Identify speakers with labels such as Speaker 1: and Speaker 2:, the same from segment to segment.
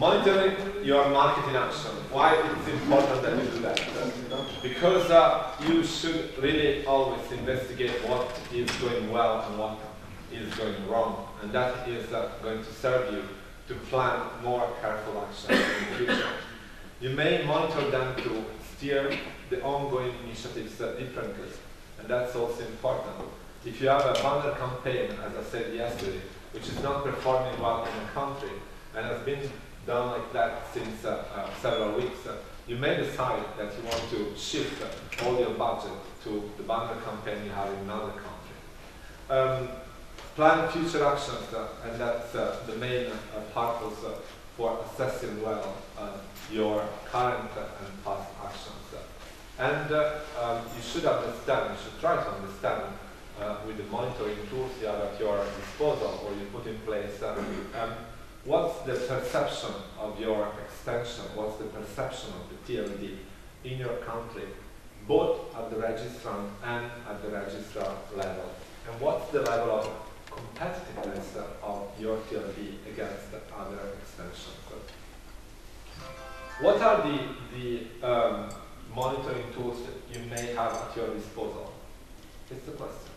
Speaker 1: monitoring your marketing action. Why it's important that you do that? Because uh, you should really always investigate what is going well and what is going wrong. And that is uh, going to serve you to plan more careful action in the future. You may monitor them to steer the ongoing initiatives uh, differently. And that's also important. If you have a banner campaign, as I said yesterday, which is not performing well in a country and has been done like that since uh, uh, several weeks, uh, you may decide that you want to shift all your budget to the banner campaign you have in another country. Um, plan future actions, uh, and that's uh, the main uh, purpose for assessing well your current and past actions. And um, you should understand, you should try to understand uh, with the monitoring tools you have at your disposal or you put in place, uh, um, what's the perception of your extension, what's the perception of the TLD in your country, both at the registrant and at the registrar level? And what's the level of competitiveness of your TLD against the other extensions? What are the, the um, monitoring tools that you may have at your disposal? It's the question.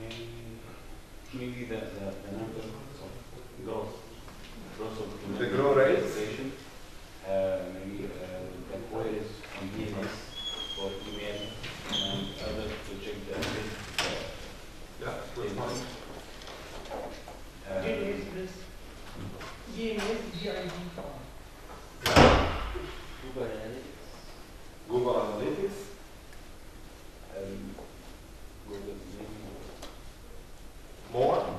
Speaker 2: Maybe, maybe the, the, the number growth, growth of
Speaker 1: the growth rates,
Speaker 2: uh, maybe uh, the queries on DNS for email and others to check the uh,
Speaker 1: yeah, good point.
Speaker 3: DNS, DNS, GID.
Speaker 2: Google Analytics.
Speaker 1: Google Analytics.
Speaker 2: Um, Google
Speaker 1: more.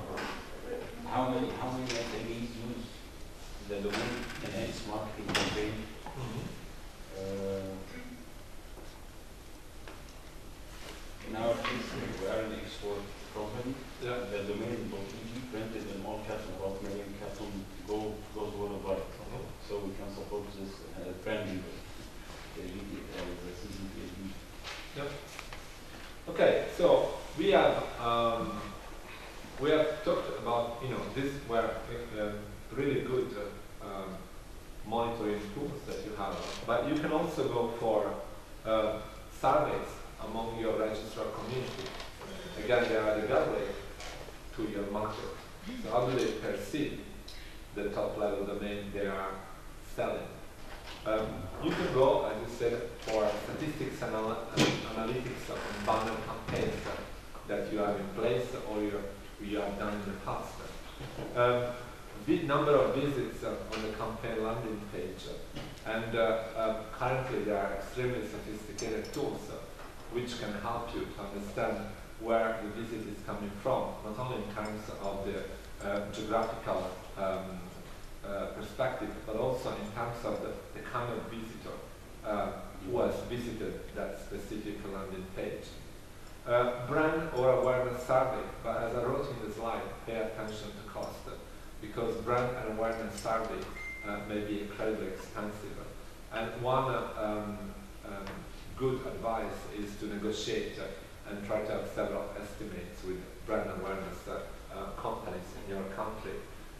Speaker 2: How many how many SMEs use the domain in its marketing campaign? Uh, in our case, we are an export company.
Speaker 1: Yeah.
Speaker 2: The domain .eg printed in all and about million caps go goes worldwide. -hmm. So we can support this uh, branding.
Speaker 1: Yep. Okay, so we have um, we have talked about you know this were uh, really good uh, um, monitoring tools that you have, but you can also go for uh, surveys among your registrar community. Again, they are the gateway to your market. So how do they perceive the top level domain they are selling? Um, you can go, as you said, for statistics and anal analytics and banner campaigns that you have in place or you, you have done in the past. Um, big number of visits uh, on the campaign landing page. And uh, um, currently there are extremely sophisticated tools uh, which can help you to understand where the visit is coming from, not only in terms of the uh, geographical um, uh, perspective, but also in terms of the, the kind of visitor uh, who has visited that specific landing page. Uh, brand or awareness survey, but as I wrote in the slide, pay attention to cost because brand and awareness survey uh, may be incredibly expensive. And one uh, um, um, good advice is to negotiate uh, and try to have several estimates with brand awareness companies in your country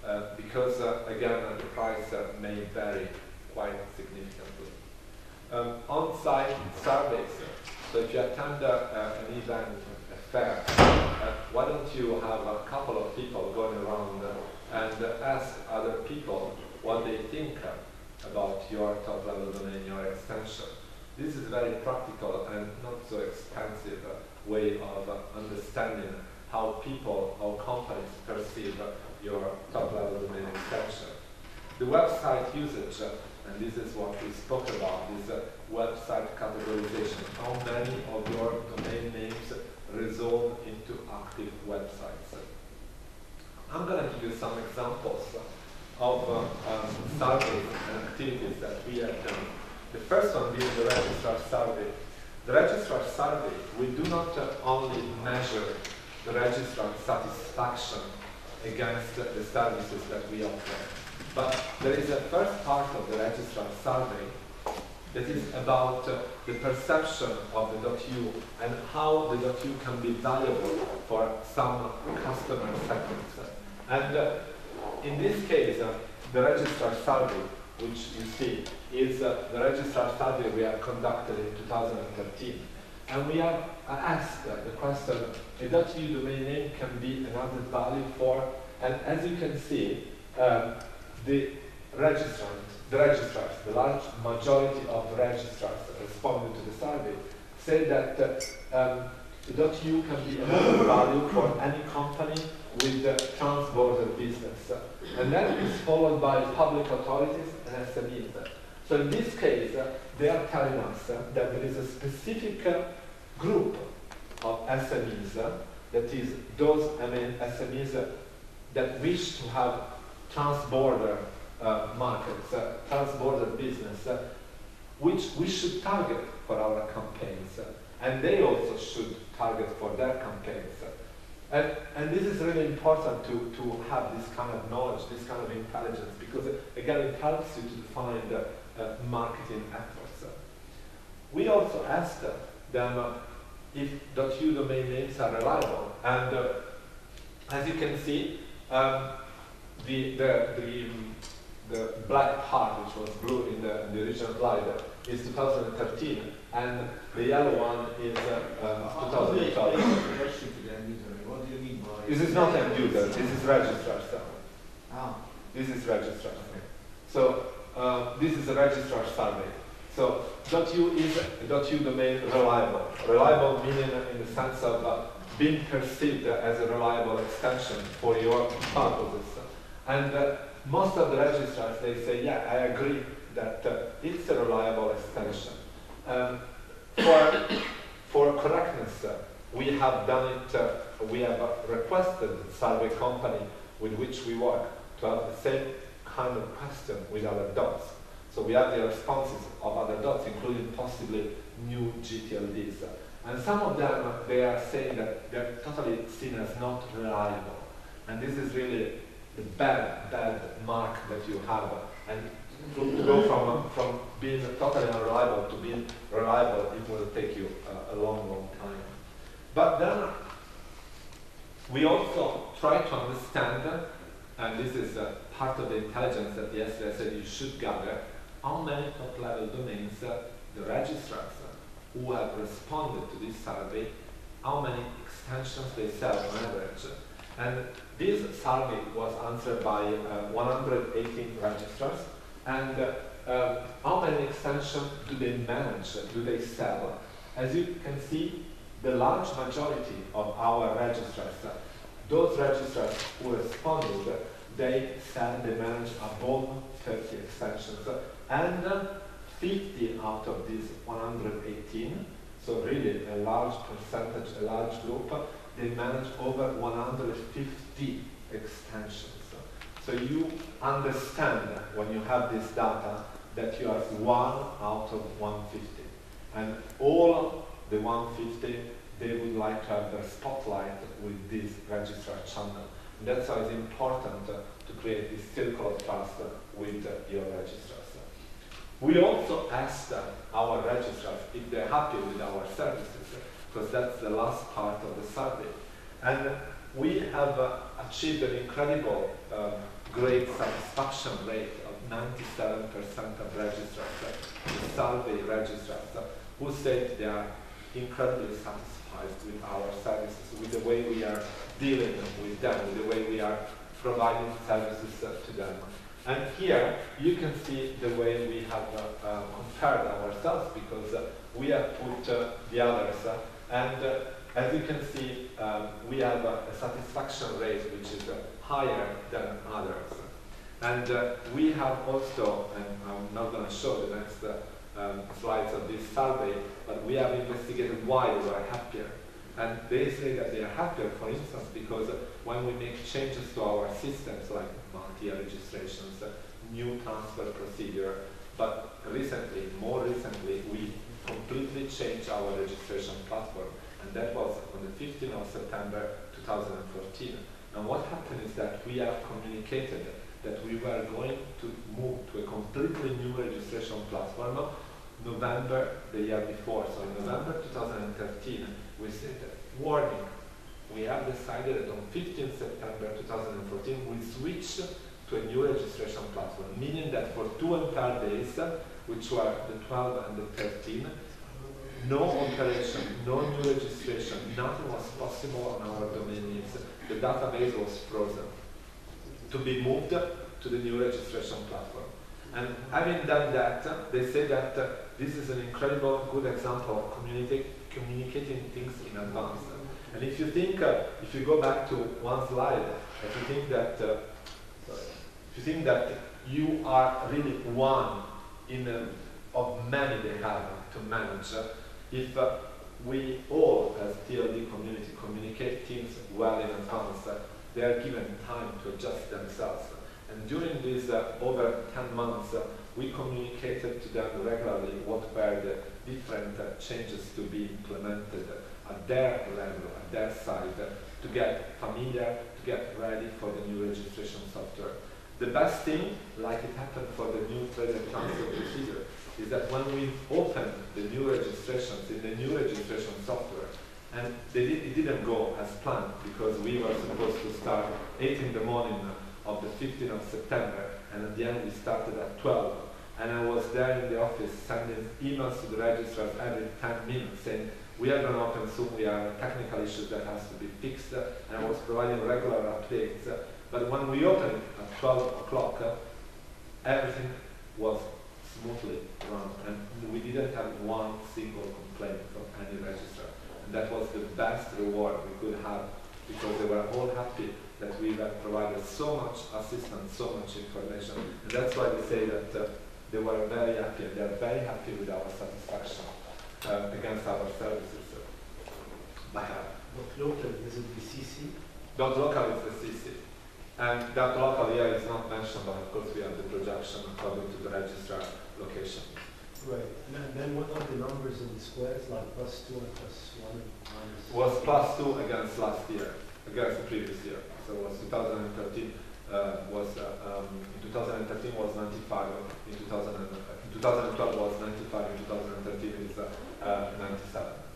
Speaker 1: uh, because uh, again the price uh, may vary quite significantly. Um, on-site surveys. So if you attend an event, a fair, why don't you have a couple of people going around and ask other people what they think about your top-level domain, your extension. This is a very practical and not so expensive way of understanding how people, how companies perceive your top-level domain extension. The website usage, uh, and this is what we spoke about, is uh, website categorization. How many of your domain names resolve into active websites? I'm going to give you some examples of uh, um, surveys and activities that we have done. The first one being the registrar survey. The registrar survey, we do not uh, only measure the registrar satisfaction against the services that we offer. But there is a first part of the registrar survey that is about uh, the perception of the .eu and how the .eu can be valuable for some customer segments. And uh, in this case, uh, the registrar survey, which you see, is uh, the registrar survey we have conducted in 2013. And we have asked uh, the question, a .eu domain name can be an added value for, and as you can see, um, the registrant, the registrars, the large majority of registrars responding to the survey, say that uh, um, .eu can be added value for any company with the trans-border business. And that is followed by public authorities and SMEs. So in this case, uh, they are telling us uh, that there is a specific uh, group of SMEs, uh, that is those I mean, SMEs uh, that wish to have trans-border uh, markets, uh, trans-border business, uh, which we should target for our campaigns. uh, and they also should target for their campaigns. And, and this is really important to, to have this kind of knowledge, this kind of intelligence, because uh, again, it helps you to define the uh, marketing efforts. We also asked them uh, if .eu domain names are reliable, and uh, as you can see, um, the, the, the, the black part, which was blue in the, in the original slide, is 2013, and the yellow one is uh, um, 2012.
Speaker 4: What do you mean by?
Speaker 1: This is not end user, this is registrar stuff.
Speaker 4: Ah,
Speaker 1: This is registrar. So uh, this is a registrar survey. So .dot .eu is dot .eu domain reliable. Reliable meaning in the sense of uh, being perceived as a reliable extension for your purposes. And uh, most of the registrars, they say, yeah, I agree that uh, it's a reliable extension. Um, for, for correctness, uh, we have done it, uh, we have requested the survey company with which we work to have the same kind of question with other dots. So we have the responses of other dots, including possibly new GTLDs. And some of them, they are saying that they're totally seen as not reliable. And this is really the bad, bad mark that you have. And to, go from, from being totally unreliable to being reliable, it will take you uh, a long, long time. But then we also try to understand, and this is part of the intelligence that yesterday I said you should gather, how many top-level domains uh, the registrars uh, who have responded to this survey, how many extensions they sell on average. And this survey was answered by uh, 118 registrars, and uh, uh, how many extensions do they manage, do they sell? As you can see, the large majority of our registrars, uh, those registrars who responded, they said they manage above 30 extensions, uh, and uh, 50 out of these 118, so really a large percentage, a large group, they manage over 150 extensions. So you understand when you have this data that you are one out of 150. And all the 150, they would like to have the spotlight with this registrar channel. And that's why it's important to create this circle of trust with your registrars. We also uh, our registrars if they're happy with our services, because that's the last part of the survey. And we have uh, achieved an incredible um, great satisfaction rate of 97% of registrars, uh, survey registrars, uh, who said they are incredibly satisfied with our services, with the way we are dealing with them, with the way we are providing services uh, to them. And here you can see the way we have uh, uh, compared ourselves because uh, we have put the others. And uh, as you can see, um, we have a, a satisfaction rate which is uh, higher than others. And uh, we have also, and I'm not going to show the next uh, um, slides of this survey, but we have investigated why they were happier. And they say that they are happier, for instance, because uh, when we make changes to our systems, like multi registrations, uh, new transfer procedure, but recently, more recently, we completely changed our registration platform, and that was on the 15th of September 2014. And what happened is that we have communicated that we were going to move to a completely new registration platform November the year before. So in November 2013, we said, warning, we have decided that on 15 September 2014, we switch to a new registration platform, meaning that for two entire days, which were the 12 and the 13, no operation, no new registration, nothing was possible on our domain names. The database was frozen to be moved to the new registration platform. And having done that, they say that this is an incredible good example of communica- communicating things in advance. And if you think, uh, if you go back to one slide, if you think that, uh, if you think that you are really one in a, of many they have to manage, if uh, we all as TLD community communicate things well in advance, uh, they are given time to adjust themselves. And during these uh, over 10 months, uh, we communicated to them regularly what were the different uh, changes to be implemented at their level, at their side, uh, to get familiar, to get ready for the new registration software. The best thing, like it happened for the new present transfer procedure, is that when we opened the new registrations in the new registration software, and they did, it didn't go as planned because we were supposed to start 8 in the morning of the 15th of September, and at the end we started at 12. And I was there in the office sending emails to the registrars every 10 minutes saying, we are going to open soon, we have technical issues that has to be fixed, and I was providing regular updates. But when we opened at 12 o'clock, everything was smoothly run, and we didn't have one single complaint from any register. And that was the best reward we could have, because they were all happy that we have provided so much assistance, so much information. And that's why they say that uh, they were very happy, and they're very happy with our satisfaction uh, against our services. Heart.
Speaker 5: What local is it the CC?
Speaker 1: Dot local is the CC. And that local is not mentioned, but of course we have the projection according to the registrar location.
Speaker 5: Right. And then- what are the numbers in the squares, like plus two and plus one and minus?
Speaker 1: Was plus two against last year, against the previous year. So it was 2013 uh, was uh, um, in 2013 was 95, in 2000 and, uh, in 2012 was 95, in 2013 is uh, uh, 97.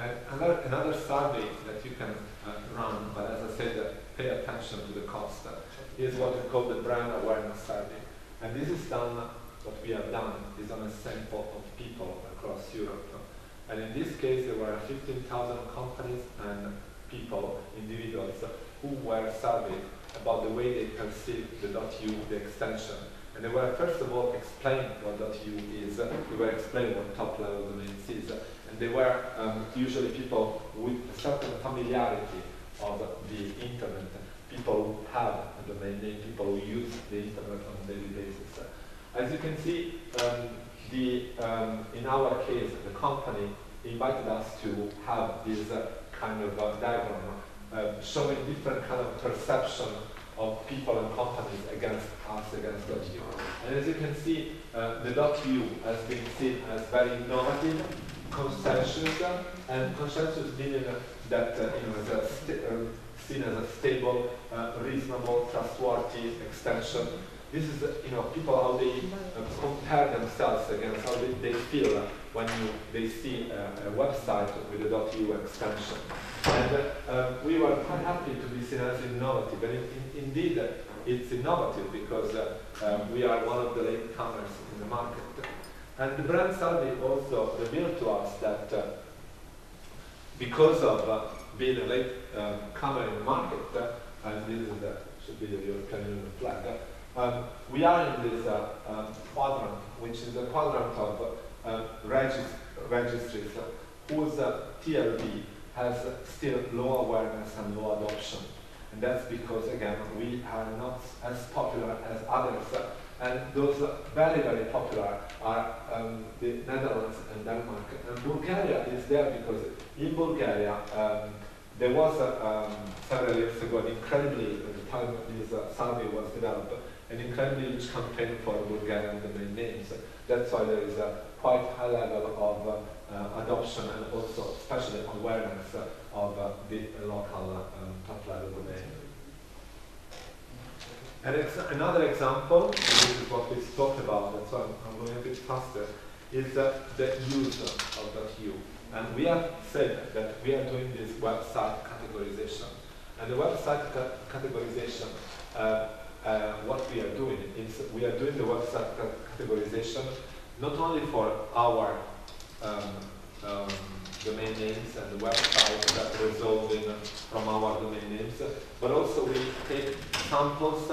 Speaker 1: Another, another survey that you can uh, run, but as I said, pay attention to the cost, uh, is what we call the brand awareness survey. And this is done, what we have done is on a sample of people across Europe. And in this case, there were 15,000 companies and people, individuals, who were surveyed about the way they perceive the .eu, the extension. And they were first of all explained what .eu is, they were explained what top-level domains is, they were um, usually people with a certain familiarity of the internet, people who have a domain name, people who use the internet on a daily basis. As you can see, um, the, um, in our case, the company invited us to have this uh, kind of uh, diagram uh, showing different kind of perception of people and companies against us, against .eu. And as you can see, uh, the .eu has been seen as very innovative, consensus, and consensus meaning that uh, you know, uh, seen as a stable, uh, reasonable, trustworthy extension. This is, uh, you know, people how they uh, compare themselves against how they, they feel uh, when you, they see uh, a website with a .eu extension. And uh, we were quite happy to be seen as innovative, and in, in, indeed it's innovative because um, we are one of the latecomers in the market. And the brand survey also revealed to us that uh, because of uh, being a late um, comer in the market, uh, and this is the, should be the European Union flag, uh, um, we are in this uh, um, quadrant, which is a quadrant of uh, regis- registries uh, whose uh, TLD has uh, still low awareness and low adoption. And that's because, again, we are not as popular as others. And those very, very popular are um, the Netherlands and Denmark. And Bulgaria is there because in Bulgaria, um, there was, um, several years ago, an incredibly, at the time this uh, survey was developed, an incredibly huge campaign for Bulgarian domain names. That's why there is a quite high level of uh, uh, adoption and also especially awareness of uh, the local um, top-level domain. And it's another example, and this is what we talked about, that's why I'm, I'm going a bit faster, is uh, the use of that .eu. And we have said that we are doing this website categorization. And the website ca- categorization, uh, uh, what we are doing is we are doing the website ca- categorization not only for our um, um, domain names and the websites that uh, from our domain names, but also we take samples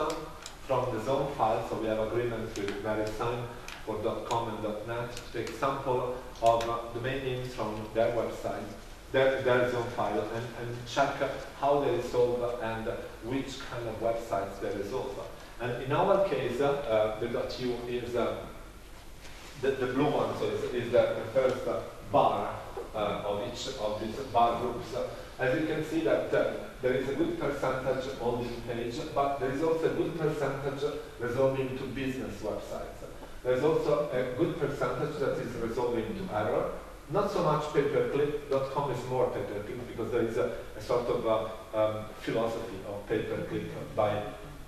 Speaker 1: from the zone file, so we have agreements with VeriSign for .com and .net to take sample of domain names from their website, their, their zone file, and, and check how they resolve and which kind of websites they resolve. And in our case, uh, the .eu is uh, the, the blue one, so is, is the, first bar of each of these bar groups. As you can see that uh, there is a good percentage on this page, but there is also a good percentage resolving to business websites. There's also a good percentage that is resolving to error. Not so much pay-per-click.com is more pay-per-click because there is a, a sort of a, um, philosophy of pay-per-click by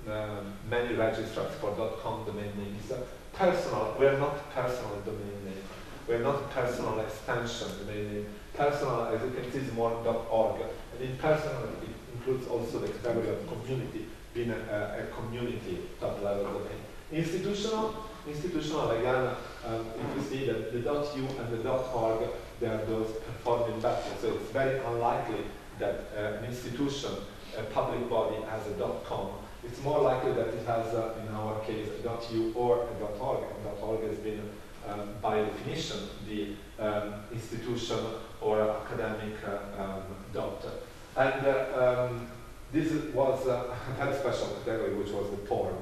Speaker 1: um, many registrars for .com domain names. Personal, we are not personal domain name. We are not personal extension name. Personal, as you can see, is more .org. And in personal, it includes also the category of community, being a, a, a community top-level domain. Institutional, institutional again, um, if you see that the .eu and the .org, they are those performing better. So it's very unlikely that uh, an institution, a public body, has a .com. It's more likely that it has, uh, in our case, a .eu or a .org. And .org has been, um, by definition, the um, institution or academic um, dot. And uh, um, this was uh, a very special category, which was the porn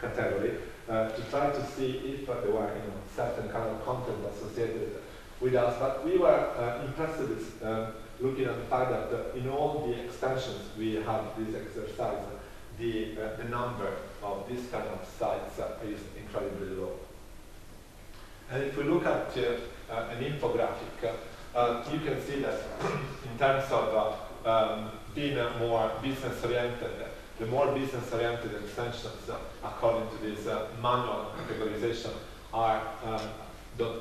Speaker 1: category, uh, to try to see if uh, there were you know, certain kind of content associated with us. But we were uh, impressed with looking at the fact that in all the extensions we have this exercise, the, the number of these kind of sites is incredibly low. And if we look at uh, uh, an infographic, uh, you can see that in terms of um, being more business oriented, the more business oriented extensions, according to this manual categorization, are um,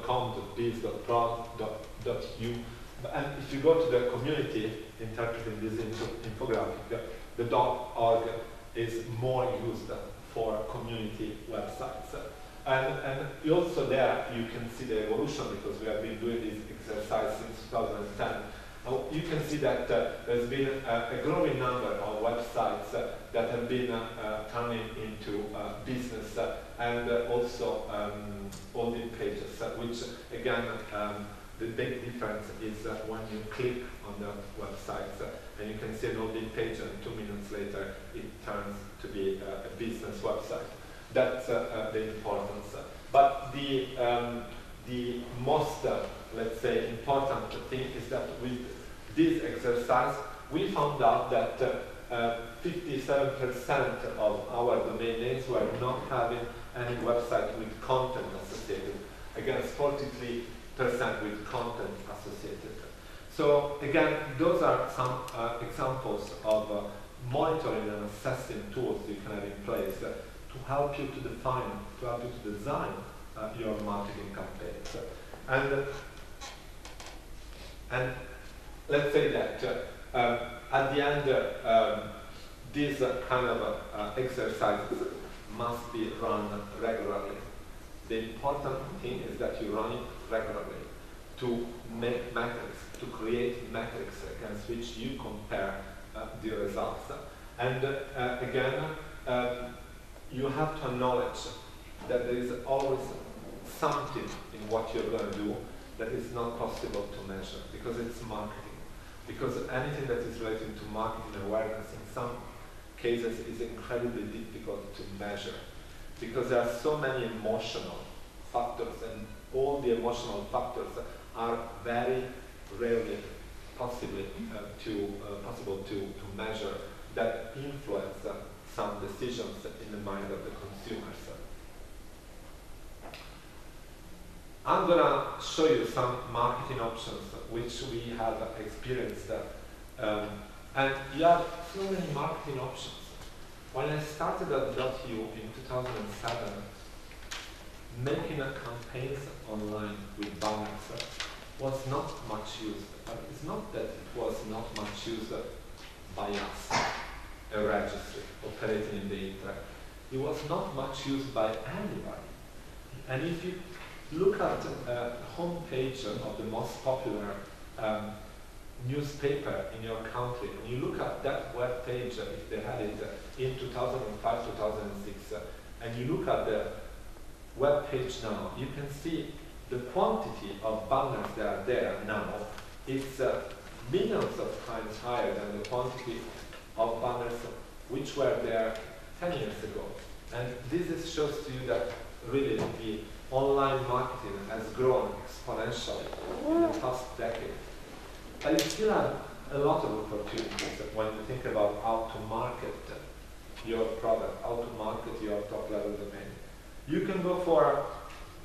Speaker 1: .com, .biz, .pro, .eu. And if you go to the community interpreting this info infographic, the .org is more used for community websites. And, and also there you can see the evolution because we have been doing this exercise since 2010. Now you can see that uh, there's been a, a, growing number of websites uh, that have been uh, uh turning into uh, business uh, and also um, pages, which again um, the big difference is when you click on the websites and you can see an landing page and two minutes later it turns to be a business website. That's uh, uh, the importance. But the, um, the most, uh, let's say, important thing is that with this exercise, we found out that 57% of our domain names were not having any website with content associated, against 43% with content associated. So again, those are some uh, examples of uh, monitoring and assessing tools you can have in place uh, to help you to define, to help you to design uh, your marketing campaigns. And, and let's say that uh, um, at the end, um, these kind of uh, exercises must be run regularly. The important thing is that you run it regularly to make metrics, to create metrics against which you compare uh, the results. And uh, again, you have to acknowledge that there is always something in what you're going to do that is not possible to measure because it's marketing. Because anything that is related to marketing awareness in some cases is incredibly difficult to measure because there are so many emotional factors and all the emotional factors are very rarely possibly uh, to, uh, possible to, to measure that influence uh, some decisions in the mind of the consumers. I'm going to show you some marketing options which we have experienced. Um, and you have so many marketing options. When I started at .eu in 2007, making campaigns online with banners was not much used. But it's not that it was not much used by us, a registry operating in the internet. It was not much used by anybody. And if you look at uh, the homepage of the most popular um, newspaper in your country, and you look at that web page, uh, if they had it uh, in 2005, 2006, uh, and you look at the web page now, you can see the quantity of banners that are there now. It's uh, millions of times higher than the quantity of banners which were there 10 years ago. And this is, shows to you that really the online marketing has grown exponentially in the past decade. But you still have a lot of opportunities when you think about how to market your product, how to market your top level domain. You can go for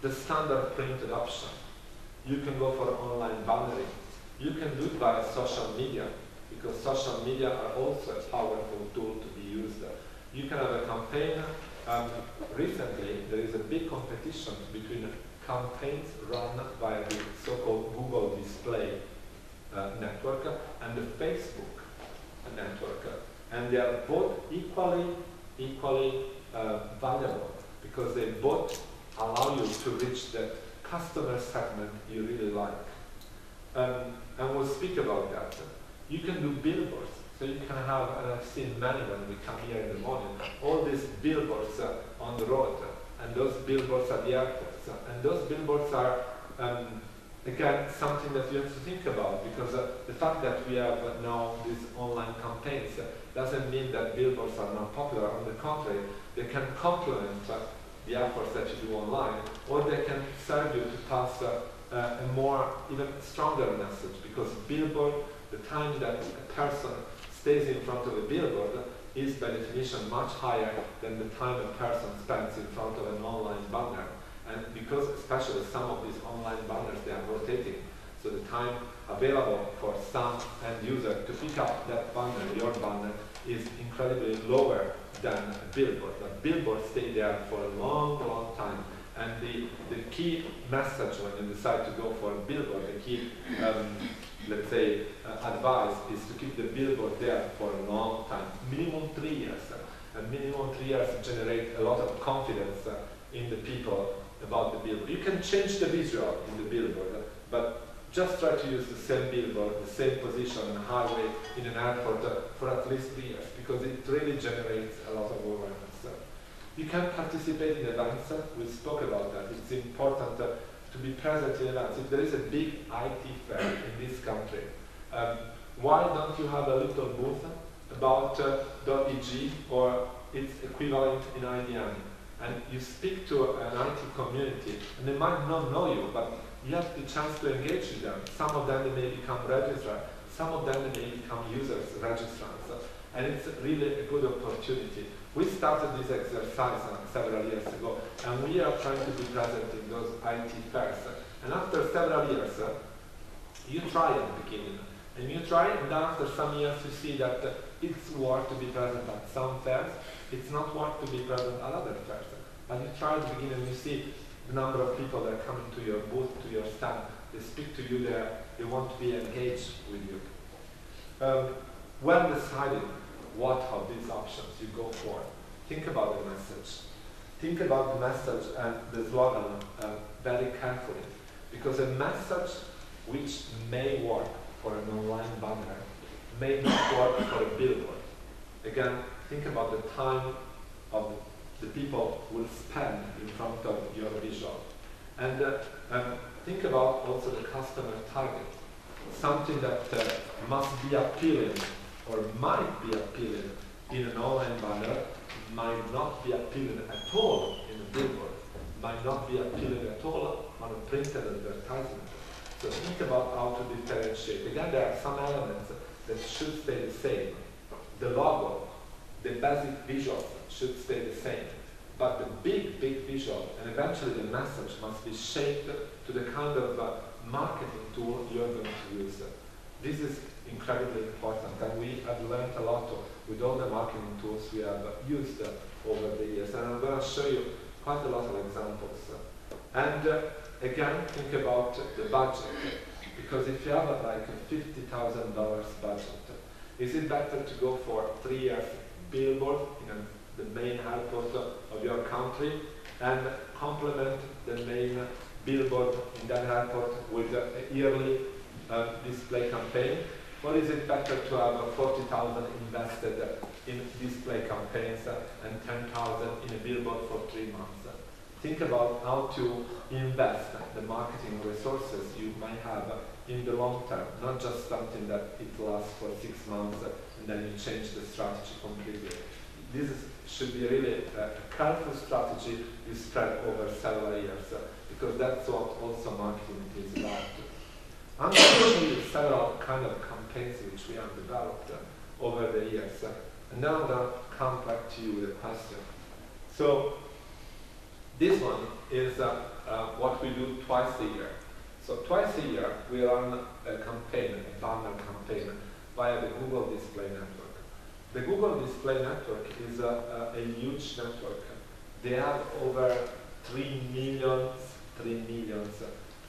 Speaker 1: the standard printed option. You can go for online bannering. You can do it via social media because social media are also a powerful tool to be used. You can have a campaign. Um, recently, there is a big competition between campaigns run by the so-called Google Display uh, network and the Facebook network. And they are both equally, equally uh, valuable because they both allow you to reach the customer segment you really like. Um, and we'll speak about that. You can do billboards. So you can have, and I've seen many when we come here in the morning, all these billboards uh, on the road, uh, and those billboards at the airports. Uh, and those billboards are, um, again, something that you have to think about, because uh, the fact that we have now these online campaigns uh, doesn't mean that billboards are not popular. On the contrary, they can complement uh, the efforts that you do online, or they can serve you to pass uh, uh, a more, even stronger message, because billboard, the time that a person stays in front of a billboard is by definition much higher than the time a person spends in front of an online banner. And because especially some of these online banners, they are rotating, so the time available for some end user to pick up that banner, your banner, is incredibly lower than a billboard. A billboard stay there for a long, long time. And the, the key message when you decide to go for a billboard, the key, um, let's say, uh, advice is to keep the billboard there for a long time, minimum three years. And minimum three years generate a lot of confidence uh, in the people about the billboard. You can change the visual in the billboard, but just try to use the same billboard, the same position on a highway, in an airport uh, for at least three years because it really generates a lot of awareness. You can participate in events, we spoke about that. It's important uh, to be present in events. If there is a big IT fair in this country, um, why don't you have a little booth about uh, .eg or its equivalent in IBM? And you speak to an IT community, and they might not know you, but you have the chance to engage with them. Some of them they may become registrars, some of them they may become users, registrants, and it's really a good opportunity. We started this exercise uh, several years ago, and we are trying to be present in those IT fairs. And after several years, uh, you try at the beginning, and you try, and then after some years you see that uh, it's worth to be present at some fairs, it's not worth to be present at other fairs. But you try at the beginning, you see the number of people that are coming to your booth, to your stand, they speak to you there, they want to be engaged with you. Um, when deciding what of these options you go for, think about the message. Think about the message and the slogan uh, very carefully, because a message which may work for an online banner may not work for a billboard. Again, think about the time of the people will spend in front of your visual. And uh, um, think about also the customer target. Something that uh, must be appealing or might be appealing in an online banner might not be appealing at all in a billboard, might not be appealing at all on a printed advertisement. So think about how to differentiate. Again, there are some elements that should stay the same. The logo, the basic visuals should stay the same. But the big, big visual and eventually the message must be shaped to the kind of uh, marketing tool you're going to use. This is incredibly important and we have learned a lot with all the marketing tools we have used over the years. And I'm going to show you quite a lot of examples. And uh, again, think about the budget. Because if you have like a fifty thousand dollars budget, is it better to go for three years billboard in a, the main airport of your country and complement the main billboard in that airport with a yearly uh, display campaign? Or is it better to have uh, 40,000 invested in display campaigns and 10,000 in a billboard for three months? Think about how to invest the marketing resources you might have in the long term, not just something that it lasts for six months and then you change the strategy completely. This is, should be really a careful strategy you spread over several years because that's what also marketing is about. I'm several kind of which we have developed uh, over the years. Uh, and now to come back to you with a question. So this one is uh, uh, what we do twice a year. So twice a year we run a campaign, a banner campaign via the Google Display Network. The Google Display Network is a, a, a huge network. They have over 3 millions, 3 millions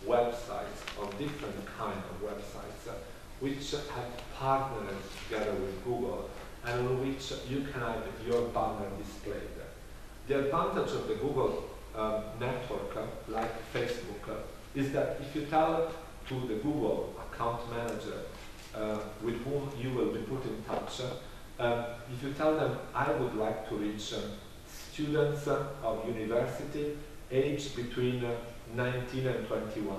Speaker 1: websites of different kind of websites uh, which have partnered together with Google and on which you can have your banner displayed. The advantage of the Google um, network, uh, like Facebook, uh, is that if you tell to the Google account manager uh, with whom you will be put in touch, if you tell them, I would like to reach students of university aged between 19 and 21,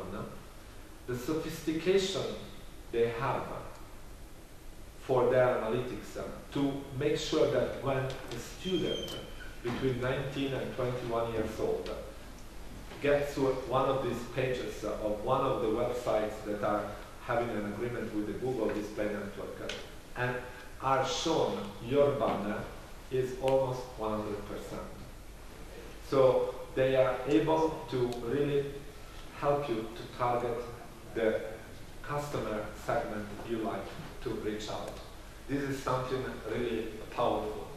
Speaker 1: the sophistication they have for their analytics uh, to make sure that when a student between 19 and 21 years old gets to one of these pages of one of the websites that are having an agreement with the Google Display Network and are shown your banner is almost 100%. So they are able to really help you to target the customer segment you like to reach out. This is something really powerful.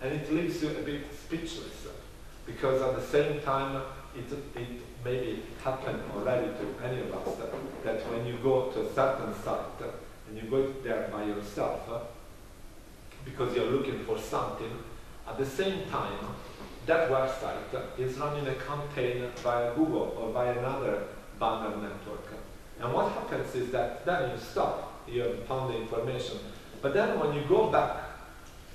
Speaker 1: And it leaves you a bit speechless because at the same time it, it maybe happened already to any of us that when you go to a certain site and you go there by yourself because you're looking for something, at the same time that website is running a campaign via Google or via another banner network. And what happens is that then you stop, you have found the information, but then when you go back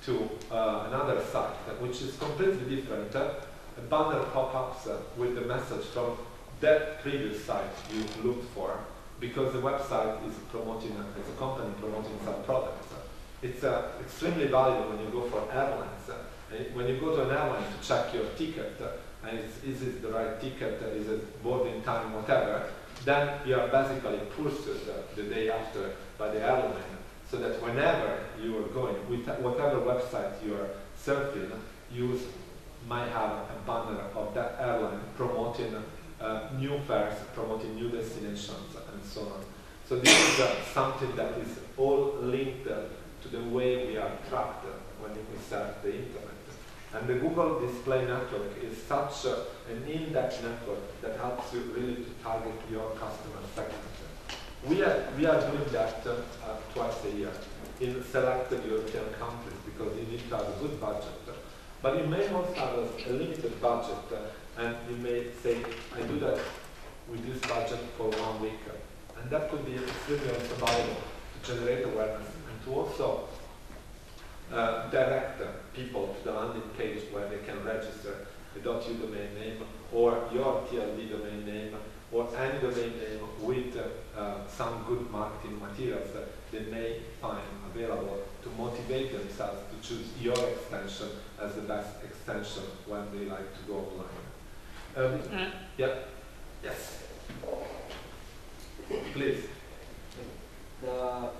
Speaker 1: to uh, another site, which is completely different, uh, a banner pop-ups uh, with the message from that previous site you looked for, because the website is promoting, it's a company promoting some products. It's uh, extremely valuable when you go for airlines when you go to an airline to check your ticket, uh, and is it the right ticket, uh, is it boarding time, whatever, then you are basically pursued uh, the day after by the airline, so that whenever you are going, with whatever website you are surfing, you might have a banner of that airline promoting uh, new fares, promoting new destinations, and so on. So this is uh, something that is all linked uh, to the way we are tracked when we surf the internet. And the Google Display Network is such a, an in-depth network that helps you really to target your customer segment. We are, we are doing that uh, twice a year in selected European countries because you need to have a good budget. But you may also have a, a limited budget uh, and you may say, I do that with this budget for one week. And that could be extremely valuable to generate awareness and to also uh, direct people to the landing page where they can register the .eu domain name or your TLD domain name or any domain name with uh, some good marketing materials that they may find available to motivate themselves to choose your extension as the best extension when they like to go online. Um,
Speaker 3: Uh,
Speaker 1: yeah. Yes. Please.
Speaker 6: The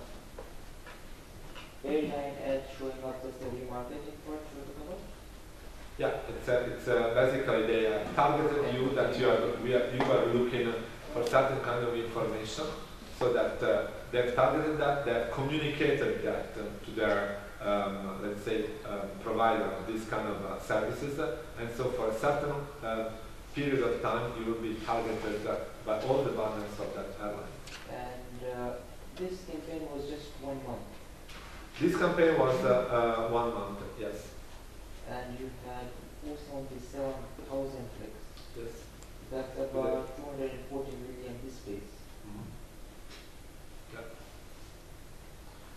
Speaker 6: showing up the remarketing for through the cover?
Speaker 1: Yeah, it's uh, it's uh, basically they uh, targeted you that you are we are, you are looking for certain kind of information, so that uh, they've targeted that, they've communicated that uh, to their um, let's say um, provider of these kind of uh, services, and so for a certain uh, period of time you will be targeted uh, by all the banners of that airline.
Speaker 6: And uh, this campaign was just one month,
Speaker 1: This campaign was uh, uh, one month, yes.
Speaker 6: and you had four seventy-seven thousand clicks.
Speaker 1: Yes.
Speaker 6: That's about two hundred and forty million displays. Yeah.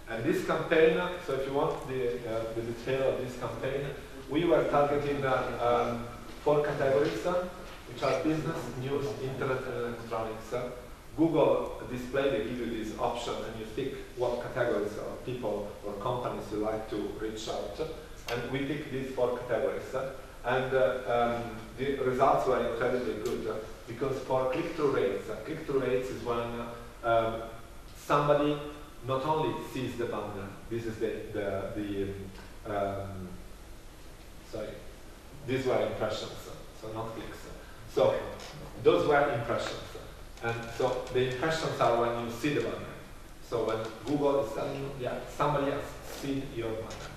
Speaker 1: And this campaign, so if you want the, uh, the detail of this campaign, we were targeting uh, um, four categories, uh, which are business, news, internet, and electronics. Google display, they give you this option, and you pick what categories of people or companies you like to reach out. And we picked these four categories. and uh, um, the results were incredibly good because for click-through rates, uh, click-through rates is when um, somebody not only sees the banner, this is the, the, the um, sorry, these were impressions, so not clicks. So those were impressions. And so the impressions are when you see the banner. So when Google is telling you, yeah, somebody has seen your banner.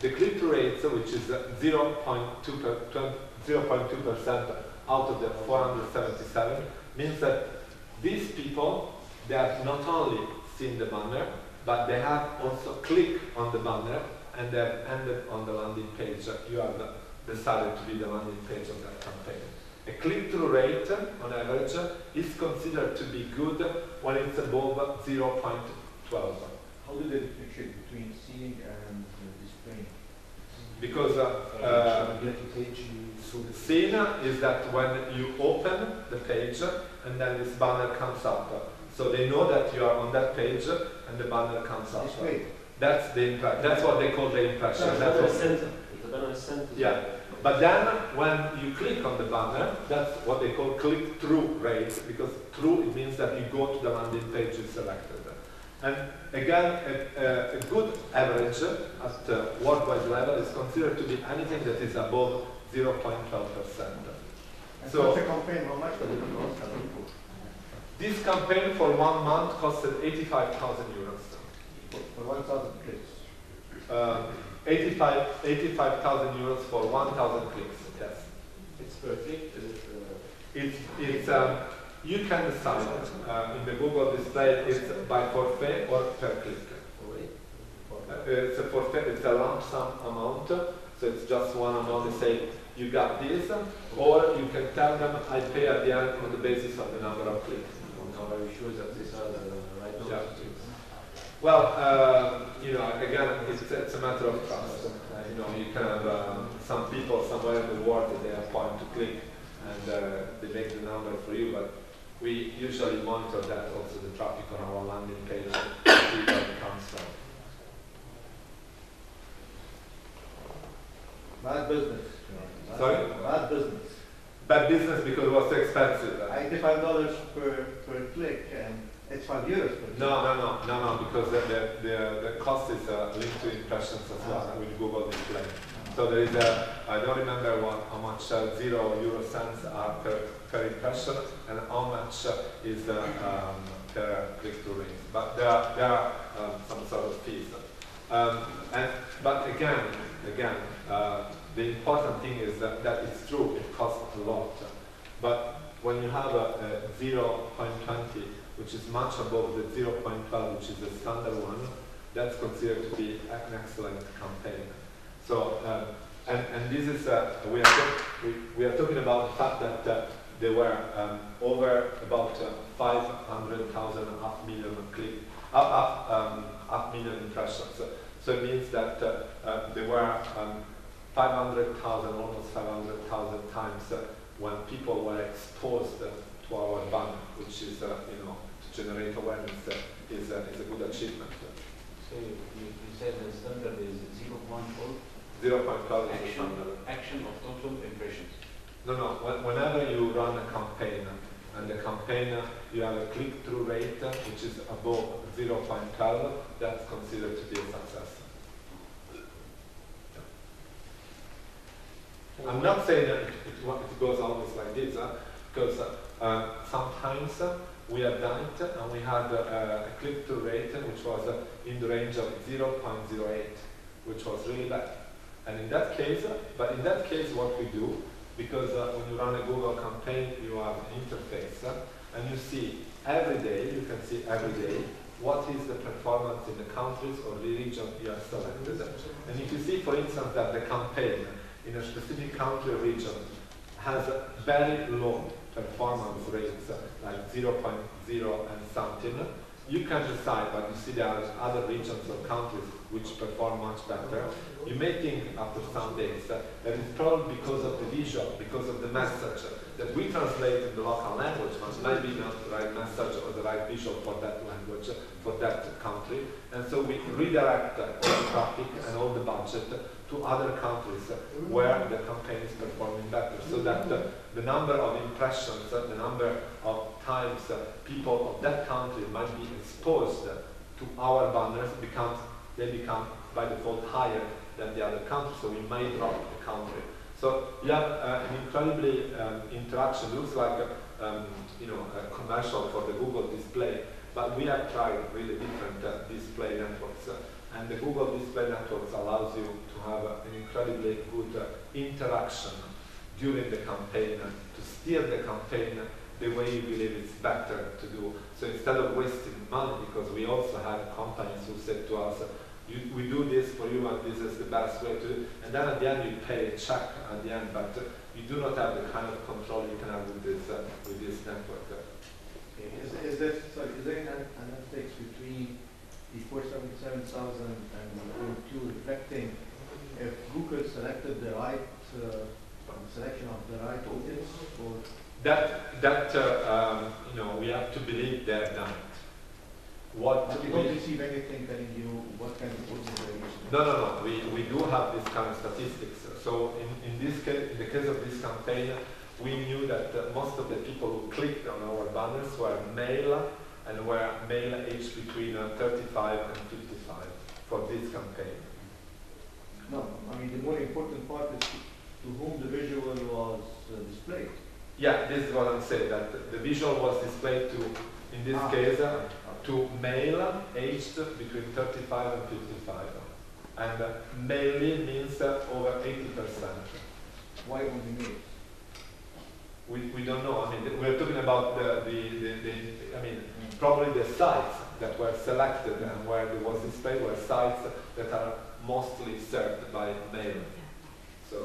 Speaker 1: The click-through rate, which is uh, 0.2 per, 0.2% out of the 477, means that these people, they have not only seen the banner, but they have also clicked on the banner and they have ended on the landing page. You have decided to be the landing page of that campaign. A click-through rate, on average, is considered to be good when it's above 0.12.
Speaker 4: How do they differentiate between seeing and uh, displaying?
Speaker 1: Because uh, uh,
Speaker 5: Get the page, you saw the.
Speaker 1: Scene is that when you open the page and then this banner comes up. So they know that you are on that page and the banner comes up.
Speaker 4: Display.
Speaker 1: That's the impre- That's what they call the impression.
Speaker 5: That's
Speaker 1: That's
Speaker 5: better
Speaker 1: what,
Speaker 5: center. It's a better center.
Speaker 1: yeah. But then when you click on the banner, that's what they call click-through rate because through it means that you go to the landing page you selected. And again, a, a, a good average at uh, worldwide level is considered to be anything that is above 0.12%. So-
Speaker 4: campaign, how much it cost?
Speaker 1: This campaign for one month costed 85,000 euros.
Speaker 4: For, for one thousand clicks.
Speaker 1: Uh, 85 85,000 euros for 1,000 clicks, yes.
Speaker 2: It's per click, uh,
Speaker 1: It's, it's, um, you can decide uh, in the Google display, it's by forfait or per click. Uh, It's a forfait, it's a lump sum amount, so it's just one amount, they say, you got this, or you can tell them, I pay at the end on the basis of the number of clicks.
Speaker 2: Are you sure that these are the right
Speaker 1: Yeah. Well, uh, you know, again, it's, it's a matter of trust. Uh, you know, you can have um, some people somewhere in the world that they are point to click and uh, they make the number for you, but we usually monitor that also the traffic on our landing page see where it comes from.
Speaker 4: Bad business. Bad-
Speaker 1: Sorry?
Speaker 4: Bad business.
Speaker 1: Bad business because it was too expensive. uh.
Speaker 4: Eighty-five dollars per, per click and it's five euros.
Speaker 1: No, no, no, no, no, because the, the, the, the cost is uh, linked to impressions as well with Google Display. So there is a, I don't remember what, how much uh, zero euro cents are per, per impression and how much uh, is um, per click-through rate. But there are, there are um, some sort of fees. Um, and, but again, again, uh, the important thing is that, that it's true, it costs a lot. But when you have a, a 0.20, which is much above the 0.12, which is the standard one, that's considered to be an excellent campaign. So, um, and, and this is, uh, we, are we, we are talking about the fact that uh, there were um, over about uh, 500,000 half million click, uh, half, um, half million impressions. So, so it means that uh, uh, there were um, 500,000, almost 500,000 times uh, when people were exposed uh, to our banner, which is, uh, you know, generate awareness uh, is, uh, is a good achievement.
Speaker 2: So you, you you said the standard is zero point four
Speaker 1: 0.12 is the
Speaker 2: action,
Speaker 1: standard.
Speaker 2: action of total impressions.
Speaker 1: No, no, when- whenever you run a campaign, and the campaign, you have a click-through rate, which is above 0.12, that's considered to be a success. I'm not saying that it, it, it goes always like this, uh, because uh, uh, sometimes uh, we have done it and we had uh, a click-through rate which was uh, in the range of 0.08, which was really bad. And in that case, uh, but in that case what we do, because uh, when you run a Google campaign, you have an interface uh, and you see every day, you can see every day what is the performance in the countries or the region you have selected. And if you see, for instance, that the campaign in a specific country or region has a very low performance rates, like 0.0 and something, you can decide, but you see there are other regions or countries which perform much better. You may think after some days that it's probably because of the visual, because of the message that we translate in the local language, but maybe not the right message or the right visual for that language, for that country. And so we redirect all the traffic and all the budget to other countries where the campaign is performing better, so that the, the number of impressions, the number of times people of that country might be exposed to our banners becomes they become by default higher than the other countries, so we may drop the country. So you have uh, an incredibly um, interaction. Looks like a, um, you know a commercial for the Google display, but we have tried really different uh, display networks. Uh, and the Google Display Networks allows you have an incredibly good uh, interaction during the campaign to steer the campaign the way you believe it's better to do. So instead of wasting money, because we also had companies who said to us, we do this for you and this is the best way to do it. And then at the end you pay a check at the end, but you do not have the kind of control you can have with this, uh, with this network.
Speaker 4: Is, is there, sorry, is there an analytics between the four seventy-seven thousand and the point two reflecting if Google selected the right, uh, selection of the right audience or?
Speaker 1: That, that uh, um, you know, we have to believe they have done it. What
Speaker 4: But you don't receive anything telling you what kind of audience they're using?
Speaker 1: No, no, no. We, we do have this kind of statistics. So in, in this case, in the case of this campaign, we knew that uh, most of the people who clicked on our banners were male and were male aged between uh, 35 and 55 for this campaign.
Speaker 4: No, I mean, the more important part is to whom the visual was uh, displayed.
Speaker 1: Yeah, this is what I'm saying, that the visual was displayed to, in this
Speaker 4: Ah.
Speaker 1: case, uh, to male aged between 35 and 55. And uh, male means uh, over 80%.
Speaker 4: Why only males?
Speaker 1: We, we don't know. I mean, we're talking about the, the, the, the, I mean, probably the sites that were selected and where it was displayed were sites that are mostly served by male. So,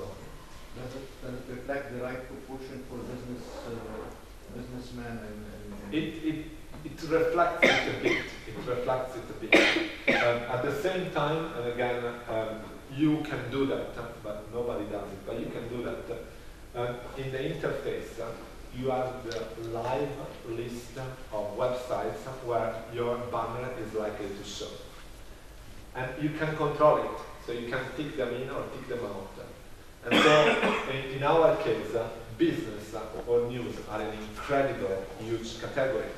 Speaker 4: Does it, does it reflect the right proportion for business, uh, businessmen and, and?
Speaker 1: it, it, it reflects it a bit. It reflects it a bit. Um, at the same time, and again, um, you can do that, uh, but nobody does it, but you can do that. Um, in the interface, uh, you have the live list of websites where your banner is likely to show. And you can control it, so you can tick them in or tick them out. And so, in, in our case, uh, business uh, or news are an incredible, huge category.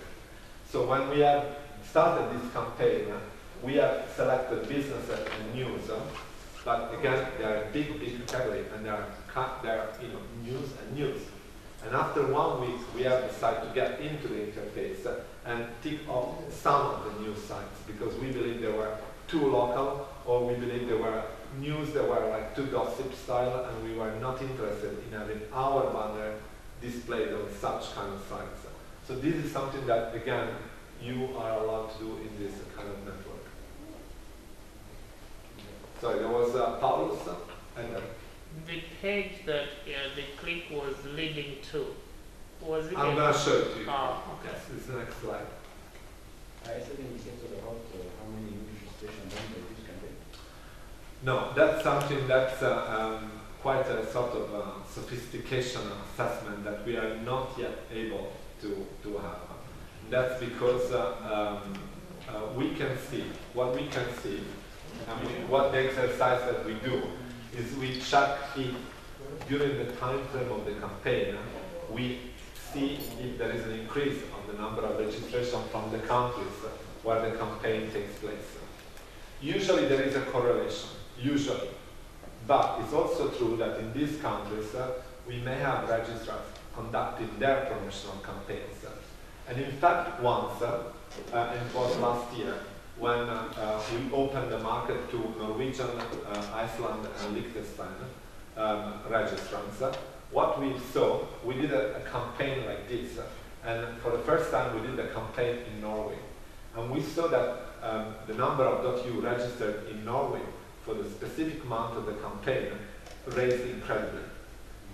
Speaker 1: So when we have started this campaign, uh, we have selected business and news, uh, but again, they are a big, big category, and they are, they are you know, news and news. And after one week, we have decided to get into the interface and tick off some of the news sites because we believe they were too local, or we believe they were news that were like too gossip style, and we were not interested in having our banner displayed on such kind of sites. So this is something that, again, you are allowed to do in this kind of network. Sorry, there was uh, Paulus, and uh,
Speaker 7: The page that uh, the click was leading to, was it?
Speaker 1: I'm going to show it to you.
Speaker 7: Ah, okay.
Speaker 1: Yes, this is the next slide.
Speaker 2: I said indicated about uh, how many this campaign.
Speaker 1: No, that's something that's uh, um, quite a sort of uh, sophistication assessment that we are not yet able to, to have. That's because uh, um, uh, we can see, what we can see, I mean, what the exercise that we do is we check if during the time frame of the campaign, we see if there is an increase on the number of registration from the countries where the campaign takes place. Usually there is a correlation, usually. But it's also true that in these countries, uh, we may have registrars conducting their promotional campaigns. And in fact, once, uh, uh, it was last year, when uh, uh, we opened the market to Norwegian, uh, Iceland, and Liechtenstein um, registrants, uh, what we saw, we did a, a campaign like this. and for the first time, we did a campaign in Norway. And we saw that um, the number of .eu registered in Norway for the specific month of the campaign raised incredibly.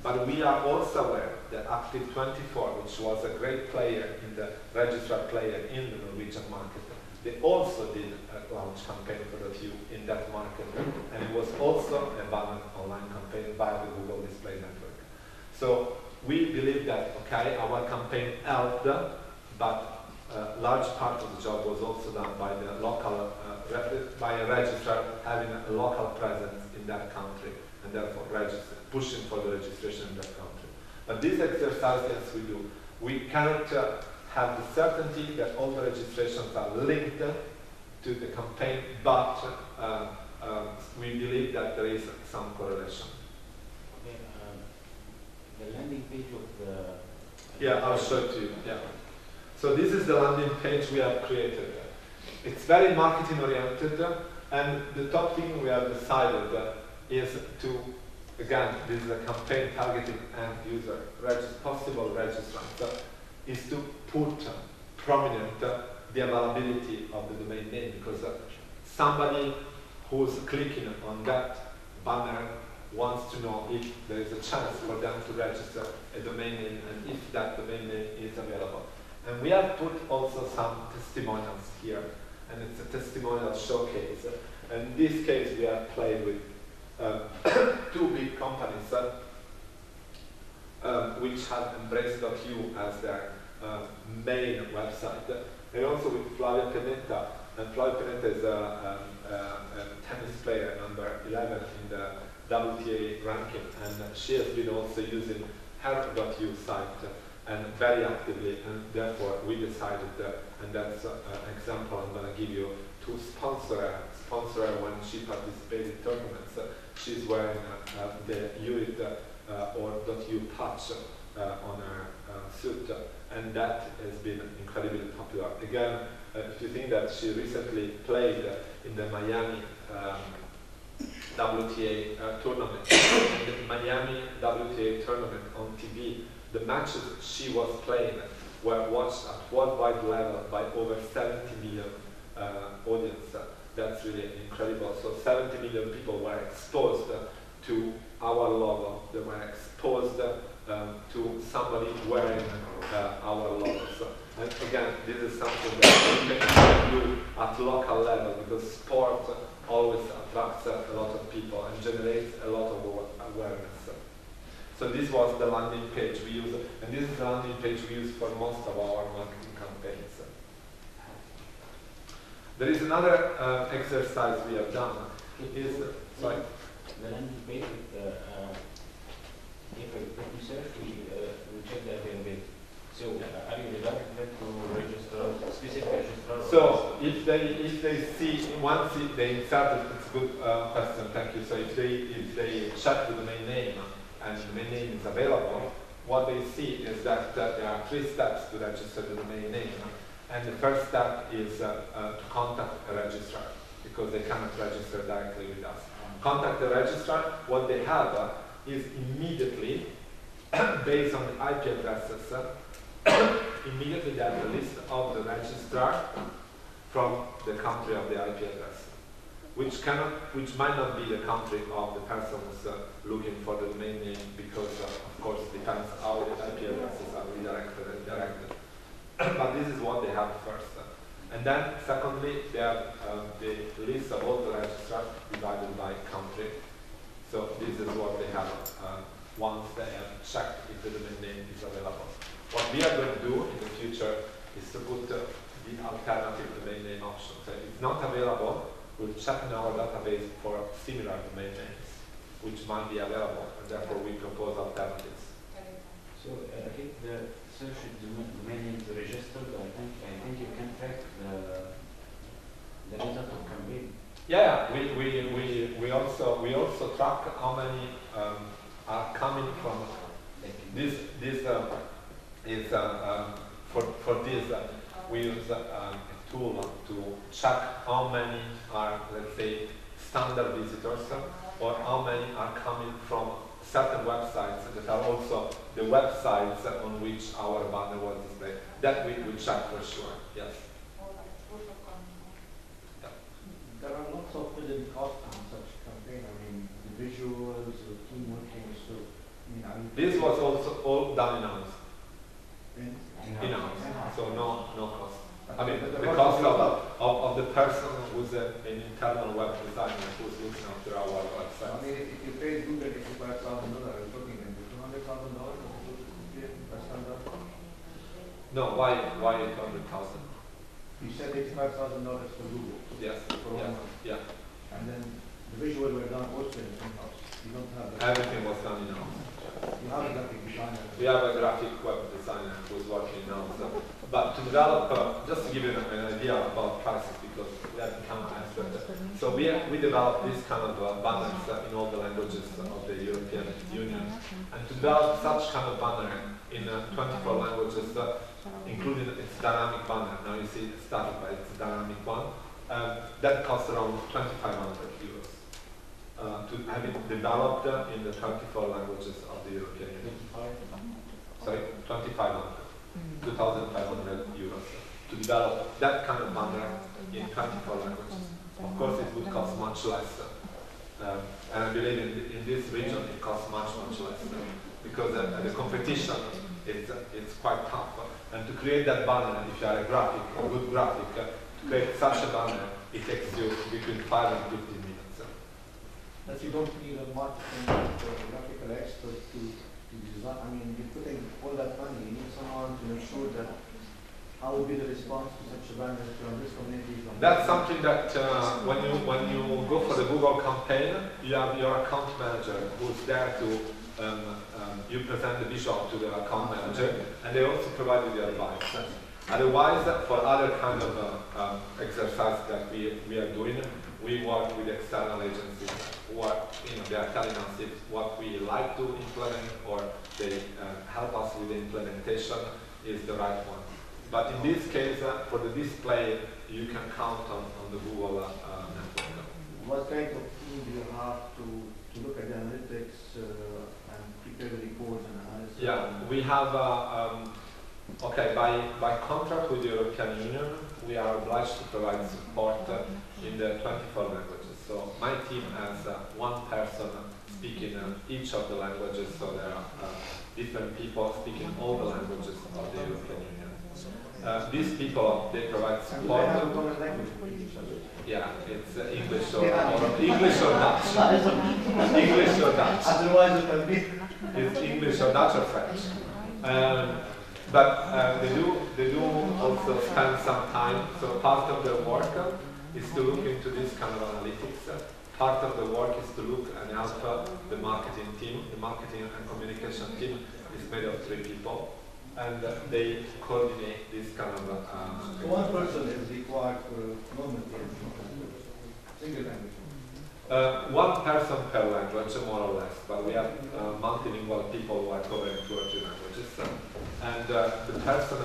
Speaker 1: But we are also aware that Active24, which was a great player in the registrar player in the Norwegian market, they also did a launch campaign for .eu in that market, and it was also a banner online campaign via the Google Display Network. So we believe that, okay, our campaign helped, but a large part of the job was also done by the local, uh, by a registrar having a local presence in that country, and therefore register, pushing for the registration in that country. But these exercises we do. We cannot uh, have the certainty that all the registrations are linked to the campaign, but uh, um, we believe that there is some correlation.
Speaker 2: Okay, um, the landing page of the.
Speaker 1: Yeah, I'll show it to you. Yeah. So this is the landing page we have created. It's very marketing oriented, and the top thing we have decided is to, again, this is a campaign targeting end user, regis- possible registrants, is to put prominent the availability of the domain name because somebody who's clicking on that banner wants to know if there is a chance for them to register a domain name and if that domain name is available. And we have put also some testimonials here, and it's a testimonial showcase. And In this case, we have played with uh, two big companies uh, um, which have embraced .eu as their uh, main website, and also with Flavia Pennetta. And Flavia Pennetta is a, um, a, a tennis player, number 11 in the WTA ranking, and she has been also using her .eu site and very actively, and therefore we decided, uh, and that's uh, an example I'm going to give you, to sponsor her, sponsor her when she participates in tournaments. Uh, she's wearing uh, uh, the EURid uh, or .eu patch uh, on her uh, suit, and that has been incredibly popular. Again, uh, if you think that she recently played uh, in the Miami um, WTA uh, tournament, the Miami WTA tournament on TV, the matches she was playing were watched at worldwide level by over 70 million uh, audience. That's really incredible. So 70 million people were exposed to our logo. They were exposed um, to somebody wearing uh, our logos. And again, this is something that we can do at local level because sport always attracts a lot of people and generates a lot of awareness. So this was the landing page we use, and this is the landing page we use for most of our marketing campaigns. There is another uh, exercise we have done. Is sorry.
Speaker 2: The landing page with the, uh, if I if we uh, we check the availability. So uh, are you reluctant to register, specific register?
Speaker 1: So if they if they see once it- they inserted, it's a good uh, question. Thank you. So if they if they check the domain name and domain name is available, what they see is that there are three steps to register the domain name. And the first step is uh, uh, to contact a registrar because they cannot register directly with us. Contact the registrar. What they have uh, is immediately, based on the IP addresses, immediately they have the list of the registrar from the country of the IP address, which cannot, which might not be the country of the person who's uh, looking for the domain name because, uh, of course, depends how the IP addresses are redirected and directed. but this is what they have first. And then, secondly, they have um, the list of all the registrars divided by country. So this is what they have uh, once they have checked if the domain name is available. What we are going to do in the future is to put uh, the alternative domain name option. So if it's not available, we'll check in our database for similar domain names, which might be available, and therefore we propose alternatives.
Speaker 2: So uh, think the search domain is registered, I think, I think you can track the, the result of campaign.
Speaker 1: Yeah, we, we, we, we also we also track how many um, are coming from this this uh, is uh, um, for for this uh, we use uh, um, a tool to check how many are let's say standard visitors or how many are coming from certain websites that are also the websites on which our banner was displayed. That we will check for sure, yes.
Speaker 4: There are lots of hidden costs on such campaign. I mean, the visuals, the team working, so, you.
Speaker 1: This was also all done in-house. In-house.
Speaker 4: In
Speaker 1: in so no, no cost. I mean,
Speaker 4: But
Speaker 1: the
Speaker 4: cost
Speaker 1: cost of, of, of the person who's a- uh, an internal web designer who's looking after our website.
Speaker 4: I mean, if you pay Google eighty-five thousand dollars, you're talking maybe two hundred thousand dollars, that's standard.
Speaker 1: No, why, why eight hundred thousand?
Speaker 4: You said eighty-five thousand dollars for Google,
Speaker 1: Yes,
Speaker 4: for one
Speaker 1: yes,
Speaker 4: month,
Speaker 1: yeah.
Speaker 4: and then the visual were done also in in-house. You don't have.
Speaker 1: Everything was done in-house.
Speaker 4: You have a graphic designer.
Speaker 1: We have a graphic web designer who's working now. So, but to develop, uh, just to give you an, an idea about prices, because we have become expert. So we we developed this kind of uh, banners uh, in all the languages of the European Union, and to develop such kind of banner in uh, 24 languages, uh, including its dynamic banner. Now you see it started by its dynamic one. Um, that costs around 2,500 euros. Uh, to have it developed uh, in the 24 languages of the European Union sorry, 2,500, 2,500 euros to develop that kind of banner in 24 languages. Of course, it would cost much less. Um, and I believe in, in this region it costs much, much less because uh, the competition is it's quite tough. And to create that banner, if you are a graphic, a good graphic, uh, to create such a banner, it takes you between 5 and 15
Speaker 4: But you don't need a marketing a graphical expert to, to design, I mean, you're putting all that money, you need someone to ensure that how will be the response to such a banner from this community? from
Speaker 1: That's something that uh, when you when you go for the Google campaign, you have your account manager who's there to um, um, you present the visual to the account manager, and they also provide you the advice. Otherwise, for other kind of uh, um, exercise that we, we are doing, we work with external agencies who are, you know, they are telling us if what we like to implement or they uh, help us with the implementation is the right one. But in this case, uh, for the display, you can count on, on the Google uh, network.
Speaker 4: What kind of team do you have to, to look at the analytics uh, and prepare the reports and analysis?
Speaker 1: Yeah, we have, uh, um, okay, by, by contract with the European Union, we are obliged to provide support uh, in the 24 languages. So my team has uh, one person speaking uh, each of the languages, so there are uh, different people speaking all the languages of the European Union. Uh, these people, they provide support. Yeah, it's uh, English or, or English or Dutch. English or Dutch.
Speaker 4: Otherwise, it can be.
Speaker 1: It's English or Dutch or French. Um, but uh, they do they do also spend some time. So part of their work is to look into this kind of analytics. Part of the work is to look and help the marketing team. The marketing and communication team is made of three people, and they coordinate this kind of. Uh,
Speaker 4: one person is required for normal single language.
Speaker 1: Uh, one person per language, more or less, but we have uh, multilingual people who are covering two or three languages. And uh, the person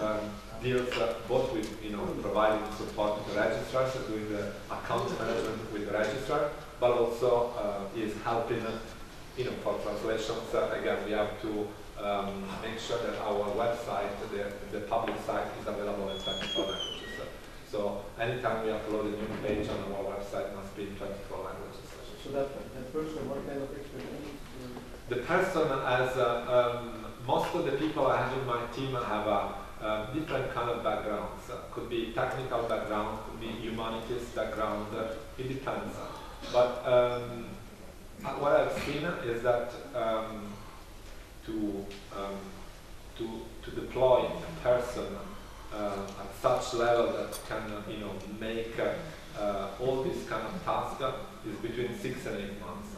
Speaker 1: um, deals uh, both with, you know, providing support to the registrars, doing the account management with the registrar, but also uh, is helping, uh, you know, for translations. Uh, again, we have to um, make sure that our website, the, the public site, is available in 24 languages. So anytime we upload a new page on our website, it must be in 24 languages.
Speaker 4: So that, that person, what kind of expertise? uh,
Speaker 1: The person has, uh, um, most of the people I have in my team have a um, different kind of backgrounds. Uh, could be technical background, could be humanities background, uh, it depends. But um, uh, what I've seen is that um, to, um, to, to deploy a person uh, at such level that can, uh, you know, make uh, uh, all these kind of tasks uh, is between six and eight months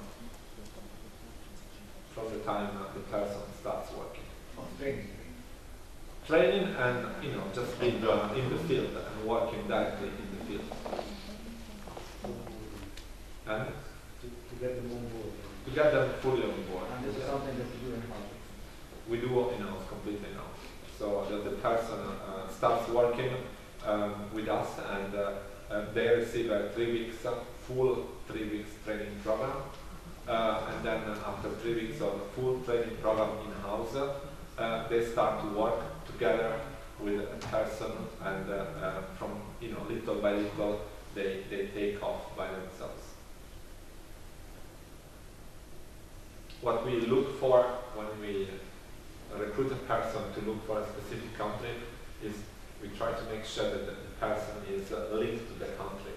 Speaker 1: from the time uh, the person starts working.
Speaker 4: Training.
Speaker 1: And, you know, just being uh, in the field and working directly in the field. And
Speaker 5: To, to get them on board.
Speaker 1: to get them fully on board.
Speaker 4: And this is something that you do in house.
Speaker 1: We do in-house, completely in-house. So that the person uh, starts working um, with us and uh, uh, they receive a three weeks, uh, full three weeks training program. Uh, and then uh, after three weeks of full training program in-house, uh, they start to work together with a person and uh, uh, from, you know, little by little they, they take off by themselves. What we look for when we recruit a person to look for a specific country is we try to make sure that the person is uh, linked to the country.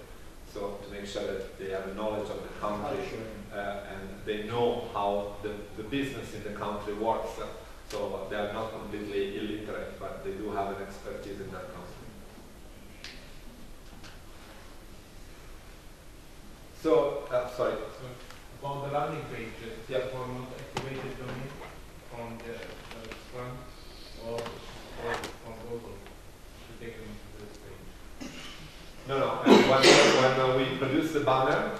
Speaker 1: So to make sure that they have a knowledge of the country uh, and they know how the, the business in the country works. So they are not completely illiterate, but they do have an expertise in that country. So, uh, sorry,
Speaker 8: So about the landing page,
Speaker 1: Yeah.
Speaker 8: for not activated domain from the uh, Scrum or, or from Google to take them to this page.
Speaker 1: No, no. And when, when uh, we produce the banner,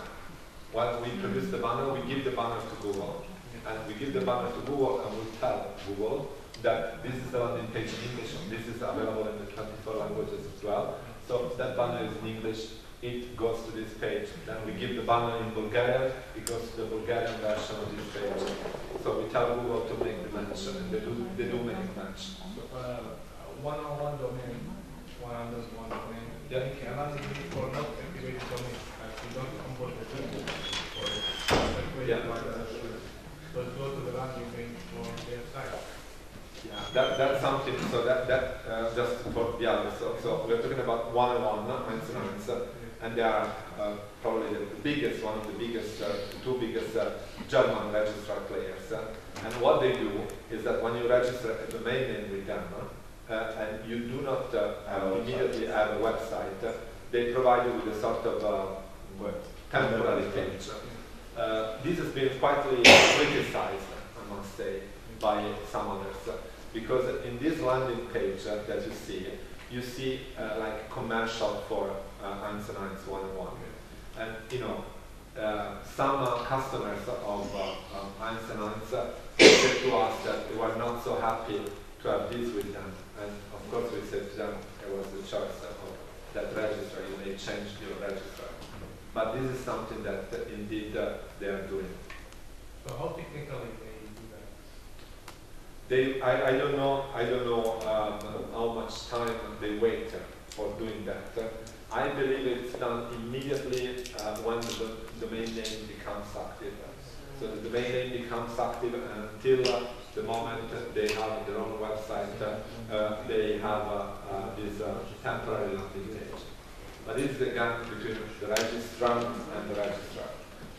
Speaker 1: when we produce the banner, we give the banner to Google. And we give the banner to Google and we tell Google that this is the landing page in English and this is available in the 24 languages as well. So that banner is in English, it goes to this page. Then we give the banner in Bulgarian, it goes to the Bulgarian version of this page. So we tell Google to make the match and they do, they do make the match.
Speaker 8: Uh, one-on-one domain, one under one domain.
Speaker 1: Yeah.
Speaker 8: Okay, another thing for not activated domain, we don't the for it.
Speaker 1: Yeah.
Speaker 8: By the- So it goes to the landing page for their site.
Speaker 1: Yeah, that, that's something, so that, that uh, just for the others, so, so we're talking about one-on-one, eins and eins, uh, and they are uh, probably the biggest, one of the biggest, uh, two biggest uh, German registrar players. uh, and what they do is that when you register a domain name with them, uh, and you do not immediately have a website, uh, they provide you with a sort of uh, temporary page. Uh, this has been quietly criticized, I must say, by some others, uh, because in this landing page uh, that you see, you see uh, like commercial for uh, Eins and. And you know, uh, some customers of uh, Eins and Eins said to us that they were not so happy to have this with them. And of course we said to them, there was the choice of that register, you may change your register. But this is something that uh, indeed uh, they are doing.
Speaker 8: So how technically they do that?
Speaker 1: They, I, I don't know, I don't know um, how much time they wait for doing that. I believe it's done immediately uh, when the domain name becomes active. So the domain name becomes active until the moment they have their own website, uh, they have uh, uh, this uh, temporary landing page. But is the gap between the registrar and the registrar.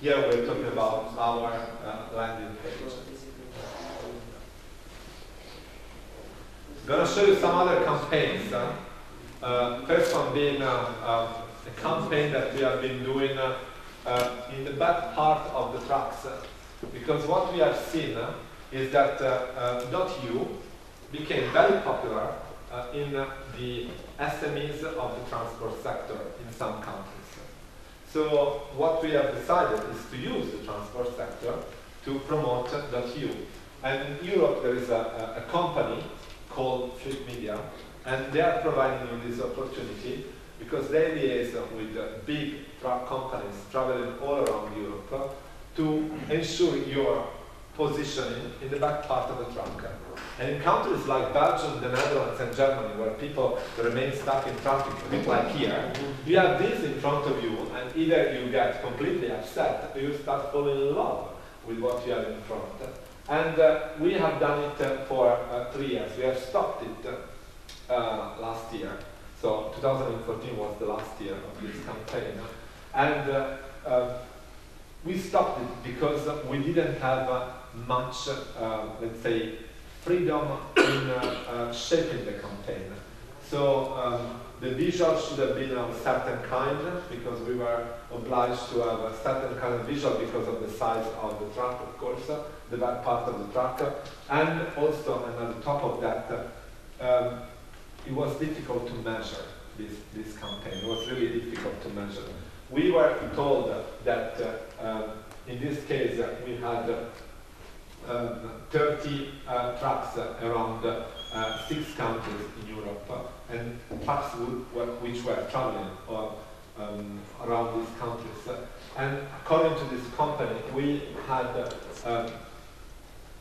Speaker 1: Here we're talking about our uh, landing page. I'm Gonna show you some other campaigns. Uh, first one being uh, uh, a campaign that we have been doing uh, uh, in the back part of the trucks. uh, because what we have seen is that .eu became very popular in the SMEs of the transport sector in some countries. So what we have decided is to use the transport sector to promote uh, .eu. And in Europe there is a, a, a company called Flip Media, and they are providing you this opportunity because they liaise with big truck companies traveling all around Europe to ensure your positioning in the back part of the truck. And in countries like Belgium, the Netherlands, and Germany, where people remain stuck in traffic, a bit like here, you have this in front of you, and either you get completely upset or you start falling in love with what you have in front. And uh, we have done it uh, for uh, three years. We have stopped it uh, last year. So 2014 was the last year of this campaign. And uh, uh, we stopped it because we didn't have uh, much, uh, let's say, freedom in uh, uh, shaping the campaign. So um, the visual should have been of a certain kind because we were obliged to have a certain kind of visual because of the size of the truck, of course, the back part of the truck. And also, and on top of that, um, it was difficult to measure this, this campaign. It was really difficult to measure. We were told that uh, um, in this case uh, we had 30 uh, trucks uh, around uh, six countries in Europe uh, and trucks which were traveling uh, um, around these countries. And according to this company, we had uh, um,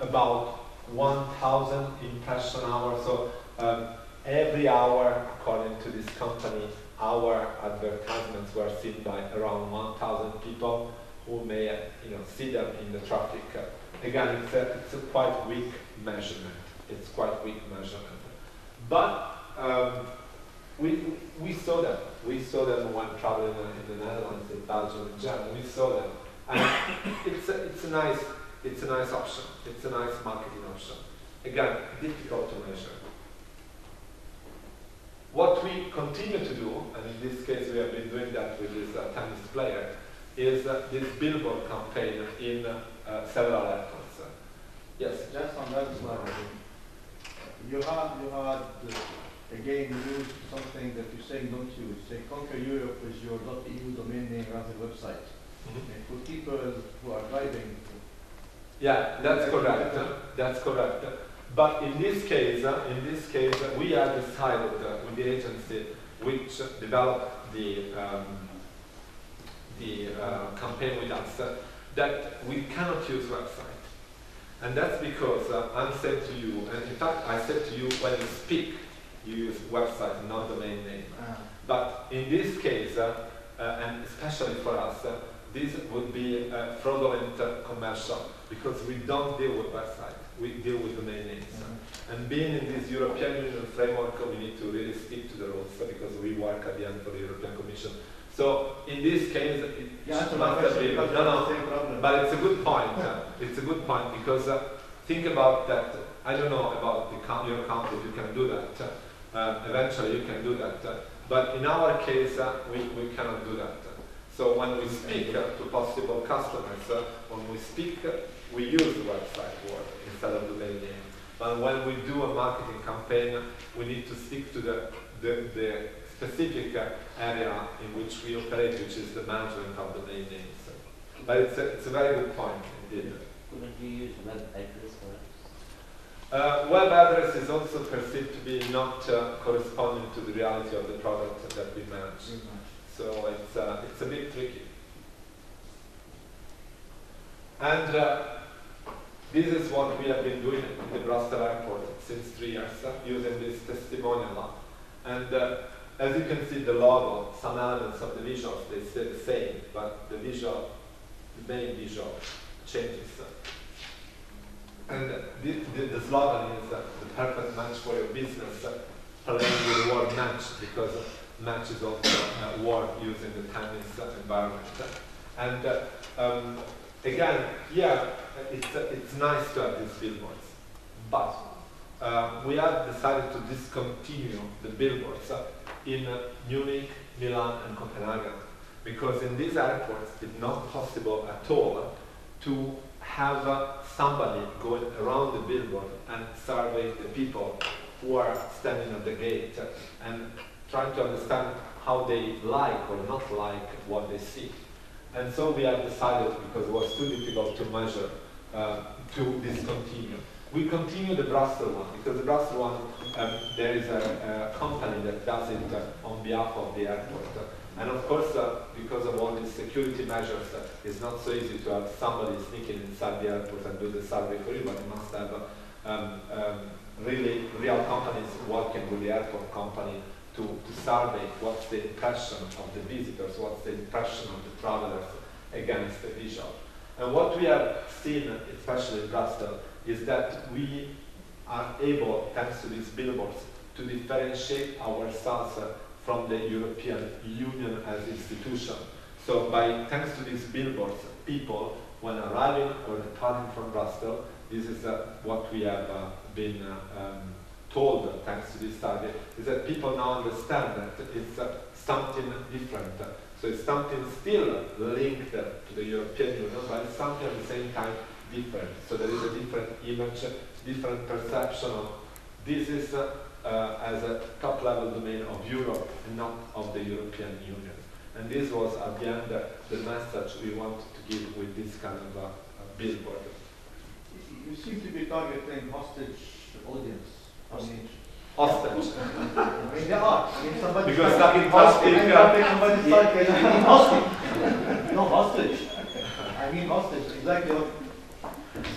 Speaker 1: about 1,000 impression hours. So um, every hour, according to this company, our advertisements were seen by around 1,000 people who may, uh, you know, see them in the traffic. Again, it's a, it's a quite weak measurement. It's quite weak measurement. But um, we, we saw them. We saw them when traveling in the Netherlands, in Belgium, in Germany. We saw them, and it's a, it's a nice it's a nice option. It's a nice marketing option. Again, difficult to measure. What we continue to do, and in this case we have been doing that with this uh, tennis player, is uh, this billboard campaign in uh, several airports. yes.
Speaker 4: Just on that slide, you had, you had, uh, again, used something that you're saying don't use. Say conquer Europe with your .eu domain name rather website. And for people who are driving,
Speaker 1: Yeah, that's correct. That's correct. But in this case, uh, in this case, uh, we have decided uh, with the agency which developed the um, the uh, campaign with us uh, that we cannot use website, and that's because uh, I'm saying to you, and in fact I said to you when you speak, you use website, not domain name.
Speaker 4: uh,
Speaker 1: But in this case, uh, uh, and especially for us, uh, this would be fraudulent commercial because we don't deal with website, we deal with domain names. And being in this European Union framework, we need to really stick to the rules because we work at the end for the European Commission. So in this case, it
Speaker 4: yeah,
Speaker 1: must have been, no, no,
Speaker 4: that's the same problem.
Speaker 1: but it's a good point. uh, it's a good point because uh, think about that. I don't know about the your country. You can do that. Uh, eventually, you can do that. Uh, but in our case, uh, we, we cannot do that. So when we speak uh, to possible customers, uh, when we speak, uh, we use the website word instead of the domain name. But when we do a marketing campaign, we need to stick to the, the, the specific area in which we operate, which is the management of the domain names. But it's a, it's a very good point indeed.
Speaker 2: Couldn't you use web address for?
Speaker 1: Uh, web address is also perceived to be not uh, corresponding to the reality of the product that we manage. So it's, uh, it's a bit tricky. And uh, this is what we have been doing in the Brussels airport since three years, uh, using this testimonial law. And uh, as you can see, the logo, some elements of the visuals, they stay the same, but the visual, the main visual changes. And the, the, the slogan is uh, the perfect match for your business, uh, playing with the word match, because match is also a word used in the tennis environment. And uh, um, again, yeah, it's, uh, it's nice to have these billboards, but uh, we have decided to discontinue the billboards in Munich, Milan, and Copenhagen, because in these airports it's not possible at all to have uh, somebody going around the billboard and survey the people who are standing at the gate and trying to understand how they like or not like what they see. And so we have decided, because it was too difficult to measure, uh, to discontinue. We continue the Brussels one, because the Brussels one, um, there is a, a company that does it uh, on behalf of the airport. And of course, uh, because of all these security measures, uh, it's not so easy to have somebody sneaking inside the airport and do the survey for you, but you must have uh, um, um, really real companies working with the airport company to, to survey what's the impression of the visitors, what's the impression of the travelers against the visual. And what we have seen, especially in Brussels, is that we are able, thanks to these billboards, to differentiate ourselves from the European Union as institution. So by thanks to these billboards, people, when arriving or departing from Brussels, this is uh, what we have uh, been uh, um, told, thanks to this study, is that people now understand that it's uh, something different. So it's something still linked to the European Union, but it's something at the same time different. So there is a different image, different perception of this is uh, uh, as a top-level domain of Europe and not of the European Union. And this was at the end the message we wanted to give with this kind of uh, billboard.
Speaker 4: You seem to be targeting hostage audience. I mean,
Speaker 1: Hostage.
Speaker 4: I mean, they are. I mean, somebody.
Speaker 1: Because stuck in
Speaker 4: hostage.
Speaker 1: plastic,
Speaker 4: I mean, somebody's targeting. I mean, hostage. No, hostage. I mean, hostage. Exactly what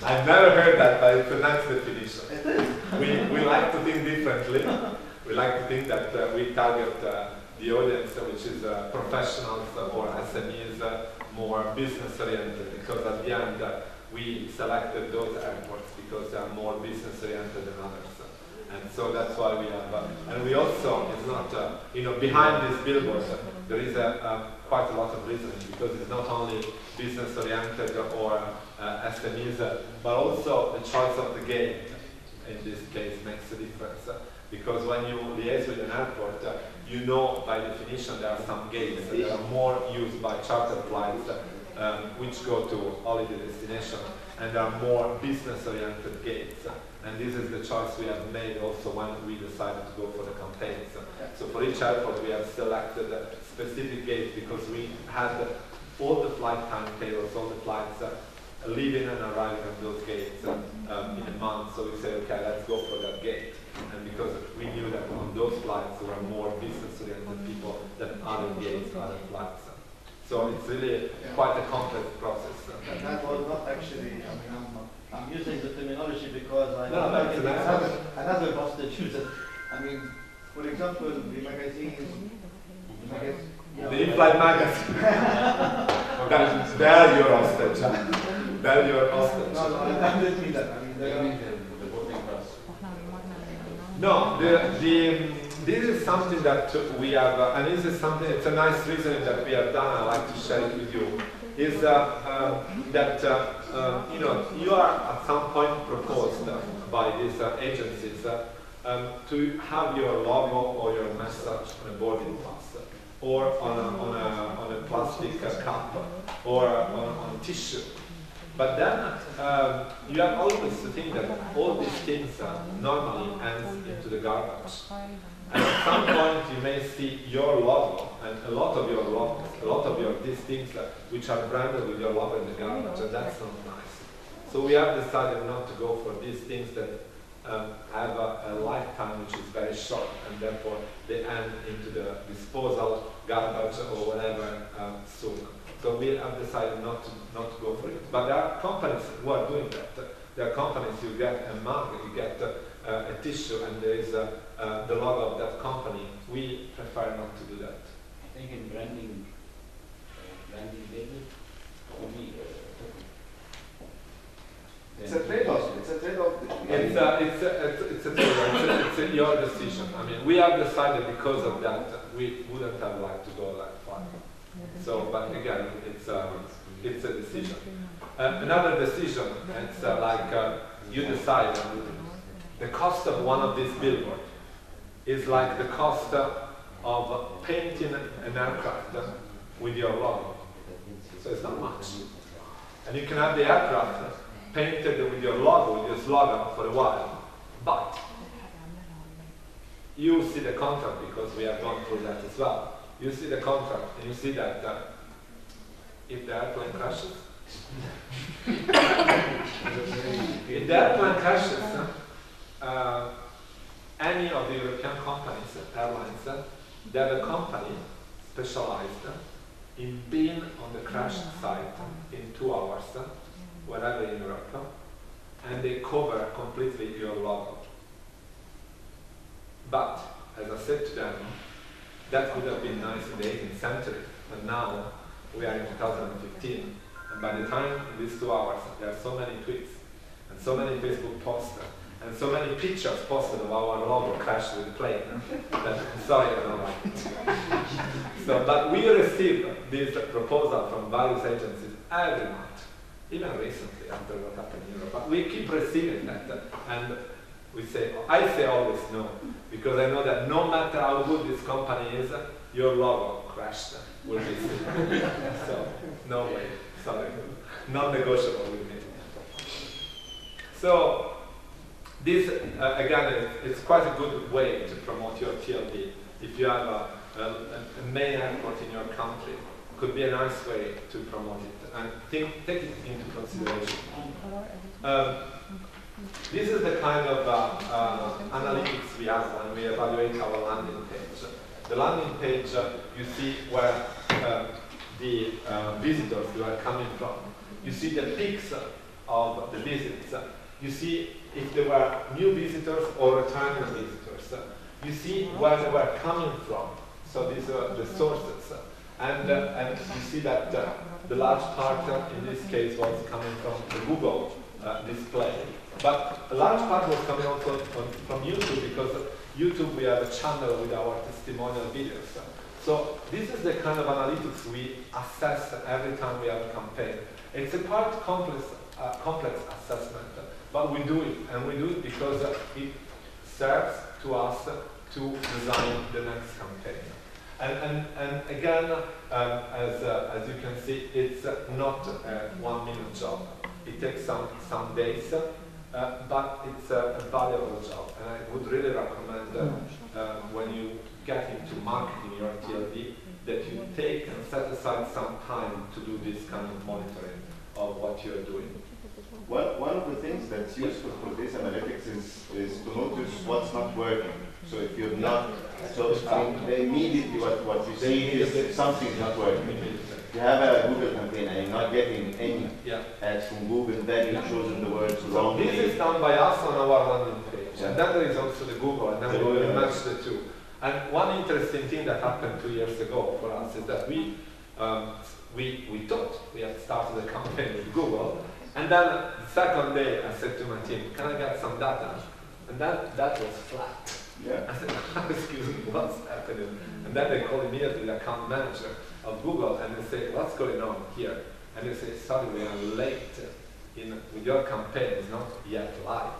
Speaker 1: I've never heard that, but it's a nice definition. We, we like to think differently. We like to think that uh, we target uh, the audience, uh, which is uh, professionals uh, or SMEs, uh, more business oriented, because at the end uh, we selected those airports because they are more business oriented than others. And so that's why we have, uh, and we also, it's not, uh, you know, behind this billboard, uh, there is a, uh, quite a lot of reasoning because it's not only business oriented or uh, SMEs, uh, but also the choice of the gate in this case makes a difference. uh, because when you liaise with an airport, uh, you know by definition there are some gates that are more used by charter flights uh, um, which go to holiday destination and there are more business oriented gates. And this is the choice we have made also when we decided to go for the campaigns. So for each airport we have selected a specific gate because we had all the flight timetables, all the flights uh, leaving and arriving at those gates uh, um, in a month. So we say, okay, let's go for that gate. And because we knew that on those flights there were more business-oriented people than other gates, other flights. So it's really quite a complex process.
Speaker 4: And that was not actually, I mean, I'm, I'm using the terminology because I
Speaker 1: No,
Speaker 4: know
Speaker 1: that's-
Speaker 4: that
Speaker 1: that's-
Speaker 4: another, another boss that uses it. I mean, for example, the magazines, the magazine.
Speaker 1: The in-flight magazine. that, they're your hostage. huh? They're your hostage.
Speaker 4: No, no, I didn't mean that. I mean,
Speaker 2: They
Speaker 4: they are,
Speaker 2: mean the, the voting class.
Speaker 1: No, the, the, this is something that we have, uh, and this is something, it's a nice reasoning that we have done, I'd like to share it with you, is uh, uh, that, uh, you know, you are at some point proposed by these agencies um, to have your logo or your message on a boarding pass, or on a, on a, on a plastic cup, or on, on tissue. But then um, you have always to think that all these things uh, normally ends into the garbage. And at some point you may see your logo and a lot of your logos, a lot of your these things uh, which are branded with your logo in the garbage, and that's not nice. So we have decided not to go for these things that um, have a, a lifetime which is very short, and therefore they end into the disposal, garbage, or whatever um, soon. So we have decided not to not to go for it. But there are companies who are doing that. There are companies you get a mug, you get uh, a tissue, and there is uh, uh, the logo of that company. We prefer not to do that.
Speaker 2: I think in branding, uh, branding David, maybe, uh,
Speaker 9: It's a trade-off, it's a trade-off.
Speaker 1: It's a, it's a, it's, it's, a, it's, a, it's a your decision. I mean, we have decided because of that we wouldn't have liked to go that far. So, but again, it's a, it's a decision. Uh, another decision, it's uh, like uh, you decide uh, the cost of one of these billboards is like the cost of painting an aircraft with your logo. So it's not much. And you can have the aircraft painted with your logo, with your slogan for a while. But you see the contract because we have gone through that as well. You see the contract and you see that uh, if the airplane crashes, if the airplane crashes, uh, any of the European companies, airlines, they have a company specialized in being on the crash site in two hours, wherever in Europe, and they cover completely your logo. But, as I said to them, that would have been nice in the 18th century, but now we are in 2015, and by the time in these two hours, there are so many tweets, and so many Facebook posts, and so many pictures posted of our logo crashed with the plane. that, sorry, I don't like so, but we receive this proposal from various agencies every month, even recently after what happened in Europe. But we keep receiving that, and we say, I say always no, because I know that no matter how good this company is, your logo crashed will be seen. so, no way, sorry, non-negotiable with me. So, this, uh, again, is, it's quite a good way to promote your TLD. If you have a, a, a main airport in your country, could be a nice way to promote it and think, take it into consideration. Um, this is the kind of uh, uh, analytics we have when we evaluate our landing page. The landing page, uh, you see where uh, the uh, visitors are coming from. You see the peaks of the visits. You see if there were new visitors or returning visitors. You see where they were coming from. So these are the sources. And, uh, and you see that uh, the large part uh, in this case was coming from the Google uh, display. But a large part was coming also from YouTube because YouTube we have a channel with our testimonial videos. So this is the kind of analytics we assess every time we have a campaign. It's a quite complex, uh, complex assessment, but we do it, and we do it because it serves to us to design the next campaign. And, and, and again, um, as, uh, as you can see, it's not a one minute job. It takes some, some days, uh, but it's a, a valuable job. And I would really recommend uh, uh, when you get into marketing your TLD that you take and set aside some time to do this kind of monitoring of what you're doing.
Speaker 9: One, one of the things that's useful for this analytics is, is to notice what's not working. So if you're not, so mean, immediately what, what you see is something's not working. If you have a Google campaign and you're not getting any
Speaker 1: Yeah.
Speaker 9: ads from Google, then you've chosen the words
Speaker 1: So
Speaker 9: wrongly.
Speaker 1: this is done by us on our landing page.
Speaker 9: Yeah.
Speaker 1: And then there is also the Google, and then we will match the two. And one interesting thing that happened two years ago for us is that we, um, we, we thought we had started a campaign with Google, and then the second day I said to my team, can I get some data? And that, that was flat.
Speaker 9: Yeah.
Speaker 1: I said, excuse me, what's happening? And then they call immediately the account manager of Google and they say, what's going on here? And they say, sorry, we are late in, with your campaign, it's not yet live.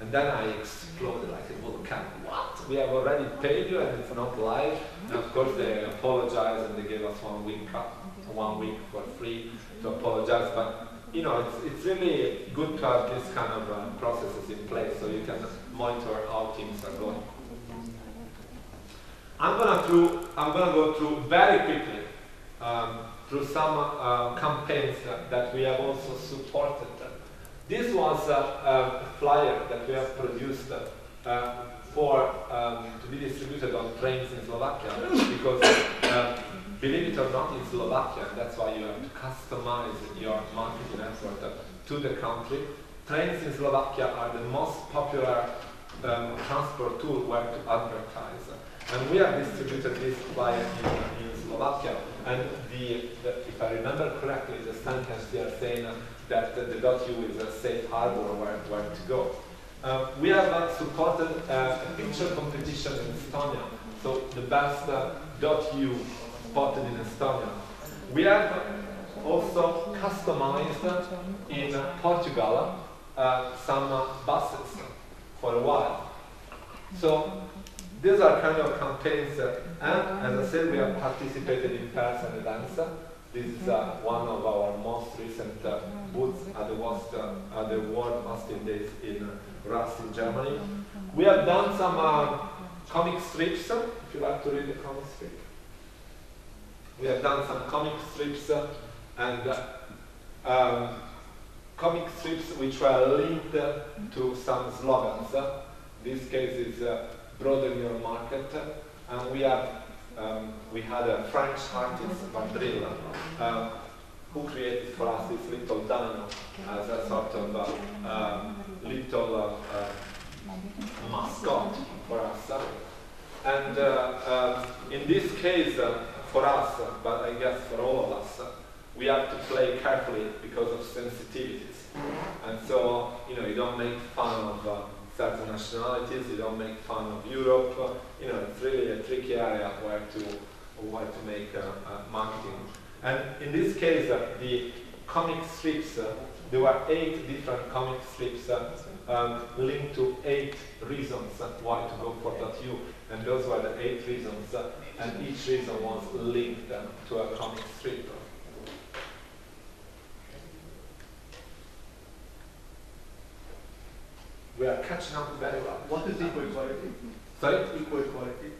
Speaker 1: And then I exploded like a volcano. What? We have already paid you and it's not live? And of course they apologized and they gave us one week, one week for free to apologize. But you know, it's, it's really good to have this kind of uh, processes in place so you can monitor how things are going. I'm gonna through, I'm gonna go through very quickly um, through some uh, campaigns that, that we have also supported. This was a, a flyer that we have produced uh, for um, to be distributed on trains in Slovakia because uh, believe it or not in Slovakia and that's why you have to customize your marketing effort to the country. Trains in Slovakia are the most popular um, transport tool where to advertise. And we have distributed this flyer in, in Slovakia. And the, the, if I remember correctly, the sentence they are saying that the, the .eu is a safe harbor where, where to go. Uh, we have uh, supported uh, a picture competition in Estonia. So the best uh, .eu spotted in Estonia. We have also customized in Portugal uh, some buses for a while. So these are kind of campaigns, uh, and as I said, we have participated in person events. This is uh, one of our most recent uh, booths at the, West, uh, at the World Hosting Days in uh, Rust in Germany. We have done some uh, comic strips, if you like to read the comic strip. We have done some comic strips uh, and uh, um, comic strips which were linked uh, to some slogans. This case is broaden your market, and we have um, we had a French artist, Vandril, uh, who created for us this little dino as a sort of uh, um, little uh, uh, mascot for us. And um, in this case, for us, but I guess for all of us, we have to play carefully because of sensitivities. And so, you know, you don't make fun of uh, certain nationalities, you don't make fun of Europe. you know, it's really a tricky area where to, where to make uh, uh, marketing. And in this case, uh, the comic strips, uh, there were eight different comic strips uh, um, linked to eight reasons why to go for that. And those were the eight reasons, and each reason was linked to a comic strip. We are catching up very well.
Speaker 4: What is equal quality?
Speaker 1: Sorry?
Speaker 4: Equal quality.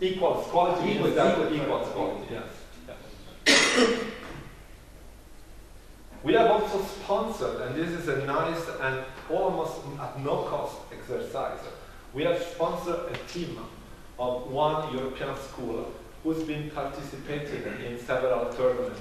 Speaker 1: Equals quality
Speaker 4: Equals- equals
Speaker 1: equals
Speaker 4: quality.
Speaker 1: quality, yes. We have also sponsored, and this is a nice and almost at no cost exercise. We have sponsored a team of one European school who's been participating in several tournaments.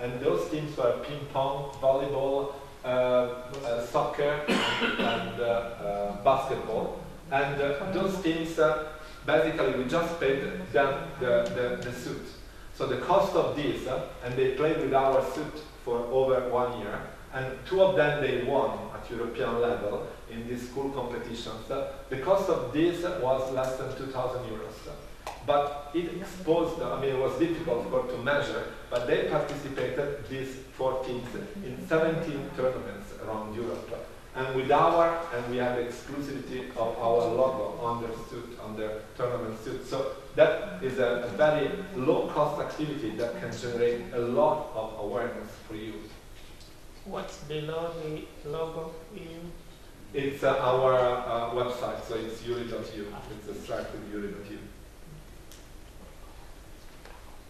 Speaker 1: And those teams were ping pong, volleyball, uh, uh, soccer, and uh, uh, basketball. And uh, those teams uh, basically we just paid them the, the, the suit. So the cost of this, and they played with our suit for over one year, and two of them they won at European level in these school competitions. Uh, the cost of this was less than 2,000 euros. But it exposed, I mean, it was difficult for to measure, but they participated, these four teams, in 17 tournaments around Europe. And with our, and we have exclusivity of our logo on their suit, on their tournament suit. So that is a, very low cost activity that can generate a lot of awareness for you.
Speaker 7: What's below the logo you?
Speaker 1: It's uh, our uh, website, so it's eurid.eu. It's extracted eurid.eu.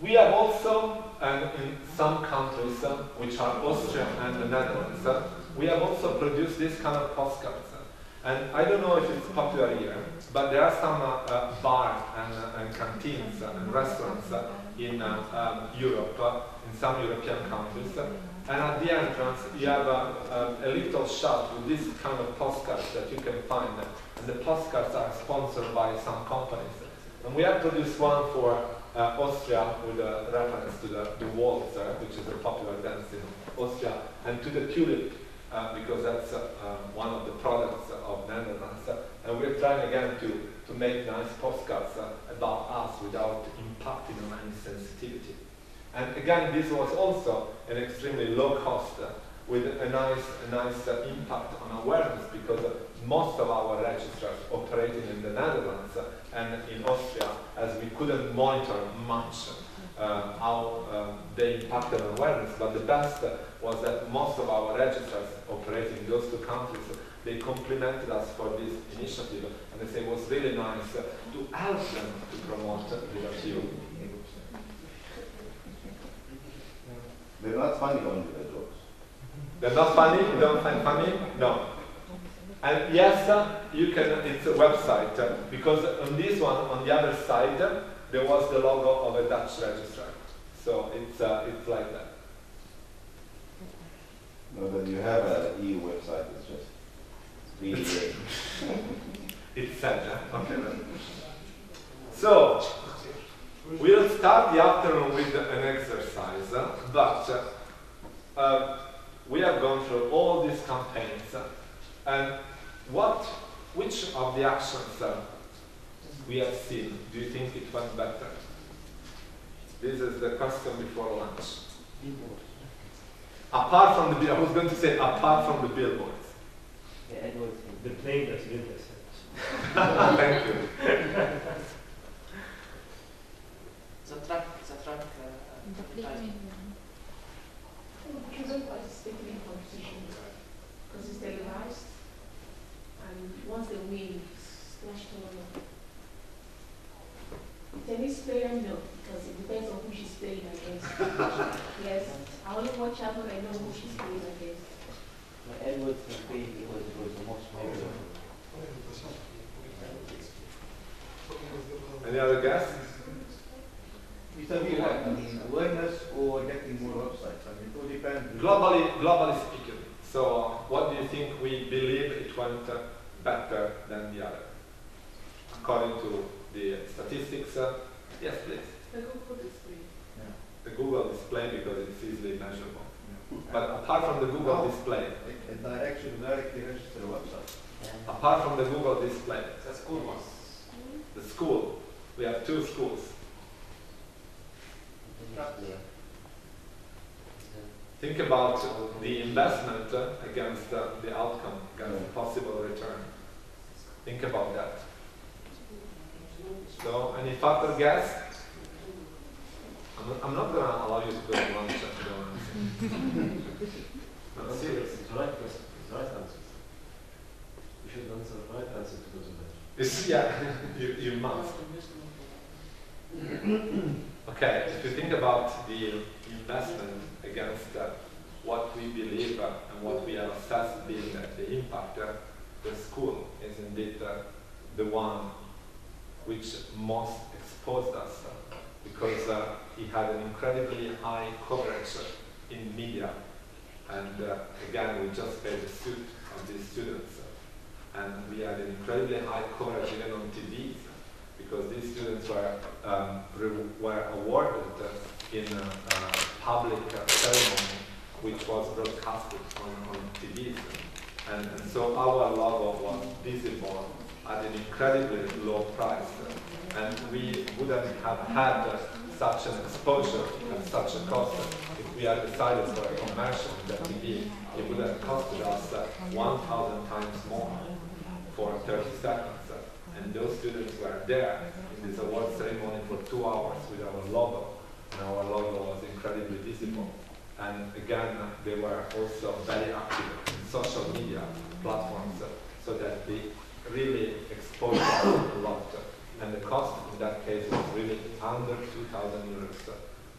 Speaker 1: We have also, and in some countries, uh, which are Austria and the Netherlands, uh, we have also produced this kind of postcards. And I don't know if it's popular here, but there are some uh, uh, bars and, uh, and canteens and restaurants uh, in uh, um, Europe, uh, in some European countries. And at the entrance, you have a, a, a little shop with this kind of postcards that you can find. And the postcards are sponsored by some companies. And we have produced one for uh, Austria with a reference to the, the which is a popular dance in Austria, and to the tulip, uh, because that's uh, um, one of the products of Netherlands. and we're trying again to, to make nice postcards uh, about us without impacting on any sensitivity. And again, this was also an extremely low cost uh, with a nice, a nice uh, impact on awareness because uh, most of our registrars operating in the Netherlands uh, and in Austria, as we couldn't monitor much uh, how um, they impacted on awareness, but the best was that most of our registrars operating in those two countries, they complimented us for this initiative, and they say it was really nice to help them to promote the Liberty.
Speaker 9: They're not funny only, the jokes.
Speaker 1: They're not funny? You don't find funny? No. And yes, you can, it's a website, uh, because on this one, on the other side, there was the logo of a Dutch registrar. So it's, uh, it's like that.
Speaker 9: No, that you have a EU website, it's just really.
Speaker 1: It's sad, huh? Okay. then. So, we'll start the afternoon with an exercise, but uh, we have gone through all these campaigns, and what, which of the actions uh, we have seen do you think it went better? This is the question before lunch. Apart from the, I was going to say apart from the billboards.
Speaker 6: The
Speaker 5: The plane that's built
Speaker 1: Thank you.
Speaker 6: The track, the track. Uh, advertisement.
Speaker 3: Children participating competition because it's televised and once they win, splash tournament. Tennis player, no, because it depends on who she's playing against. yes, I only watch out when I know who she's playing against.
Speaker 6: The Edwards campaign it was, was the most memorable.
Speaker 1: Any other guess?
Speaker 4: It's a bit what, I mean, awareness or getting more websites, I mean, it all depends.
Speaker 1: Globally, globally speaking. So, what do you think we believe it went uh, better than the other? According to the statistics, uh, yes, please.
Speaker 3: The Google display.
Speaker 1: The Google display because it's easily measurable. But apart from the Google display,
Speaker 4: A- A direction, directly register a website.
Speaker 6: Yeah.
Speaker 1: apart from the Google display,
Speaker 2: The school was.
Speaker 1: the school, we have two schools.
Speaker 6: The display.
Speaker 1: Think about the investment uh, against uh, the outcome, against the possible return. Think about that. So, any further guess? I'm not, I'm not going to allow you to go to lunch if you don't. No, serious.
Speaker 5: It's the right it's right answer. We should answer the right answer to those questions.
Speaker 1: It's, yeah, you, you must. Okay, if you think about the investment against uh, what we believe uh, and what we have assessed being uh, the impact, uh, the school is indeed uh, the one which most exposed us uh, because it had an incredibly high coverage in media. And again, we just paid the suit of these students. and we had an incredibly high coverage even on TV because these students were, um, re- were awarded in a, a public ceremony which was broadcasted on, on TVs. And, and so our logo was visible at an incredibly low price. And we wouldn't have had such an exposure at such a cost if we had decided for a commercial on the TV. It would have costed us uh, 1,000 times more for 30 seconds. And those students were there in this award ceremony for two hours with our logo. And our logo was incredibly visible. And again, they were also very active in social media platforms uh, so that they really exposed us a lot. And the cost in that case was really under 2,000 euros uh,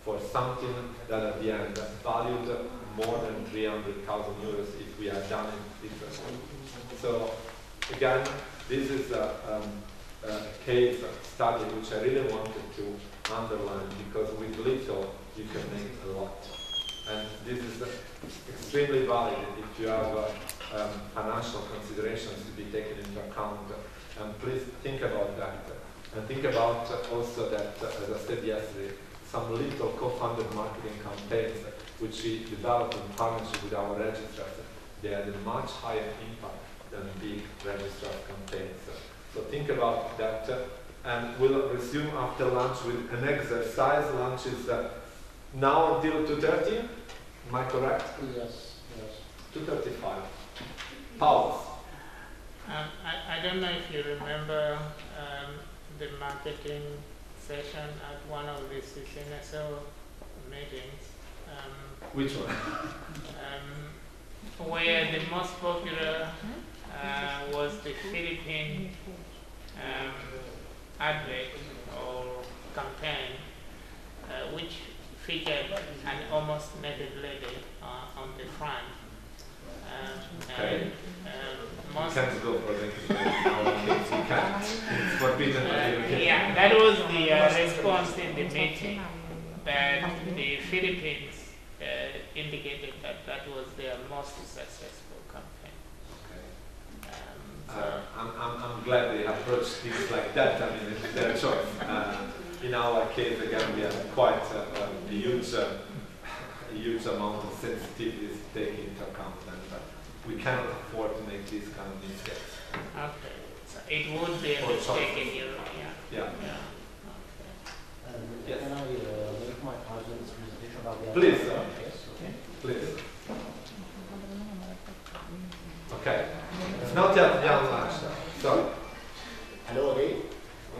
Speaker 1: for something that at the end valued more than 300,000 euros if we had done it differently. So again, this is a, um, a case study which I really wanted to underline because with little you can make a lot. And this is uh, extremely valid if you have uh, um, financial considerations to be taken into account. And please think about that. And think about also that, as I said yesterday, some little co-funded marketing campaigns which we developed in partnership with our registrars, they had a much higher impact than big registrar campaigns. So think about that. uh, And we'll resume after lunch with an exercise. Lunch is uh, now until 2.30. Am I correct?
Speaker 10: Yes, yes.
Speaker 1: 2.35. Pause.
Speaker 7: Um, I, I don't know if you remember um, the marketing session at one of the CCNSO meetings. Um,
Speaker 1: Which one?
Speaker 7: um, where the most popular uh, was the Philippine um, advert or campaign, uh, which featured an almost naked lady uh, on the front. Um,
Speaker 1: Okay.
Speaker 7: and, um,
Speaker 1: You can't go for the. You can't. It's forbidden
Speaker 7: uh, yeah, that was the uh, response in the meeting. That the Philippines uh, indicated that that was their most successful campaign.
Speaker 1: Okay.
Speaker 7: Um, so,
Speaker 1: Uh, I'm, I'm, I'm glad they approach things like that. I mean, it's their choice. Uh, in our case, again, we have quite a, a huge, uh, a huge amount of sensitivities to take into account, and uh, we cannot afford to make these kind of mistakes.
Speaker 7: okay, so it would be a mistake in Europe. Yeah.
Speaker 1: Yeah.
Speaker 7: yeah. Okay.
Speaker 10: And
Speaker 1: Yes.
Speaker 10: can I uh, make my part presentation about the...
Speaker 1: Please, sir.
Speaker 10: Yes, okay.
Speaker 1: Please. Okay. It's not yet young lunch. Sorry.
Speaker 10: Hello again.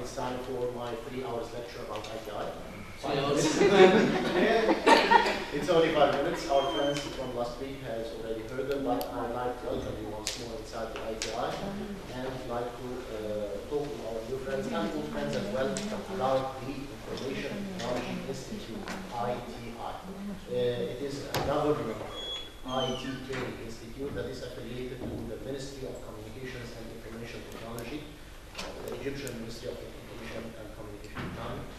Speaker 10: It's time for my three hours lecture about ITI. Five minutes. it's only five minutes. Our friends from last week has already heard them, but I'd like to welcome you once more inside the ITI and like to uh, talk to new friends and friends as well the Information Technology Institute, ITI. Uh, it is a government IT training institute that is affiliated to the Ministry of Communications and Information Technology, uh, the Egyptian Ministry of Information and Communication Technology.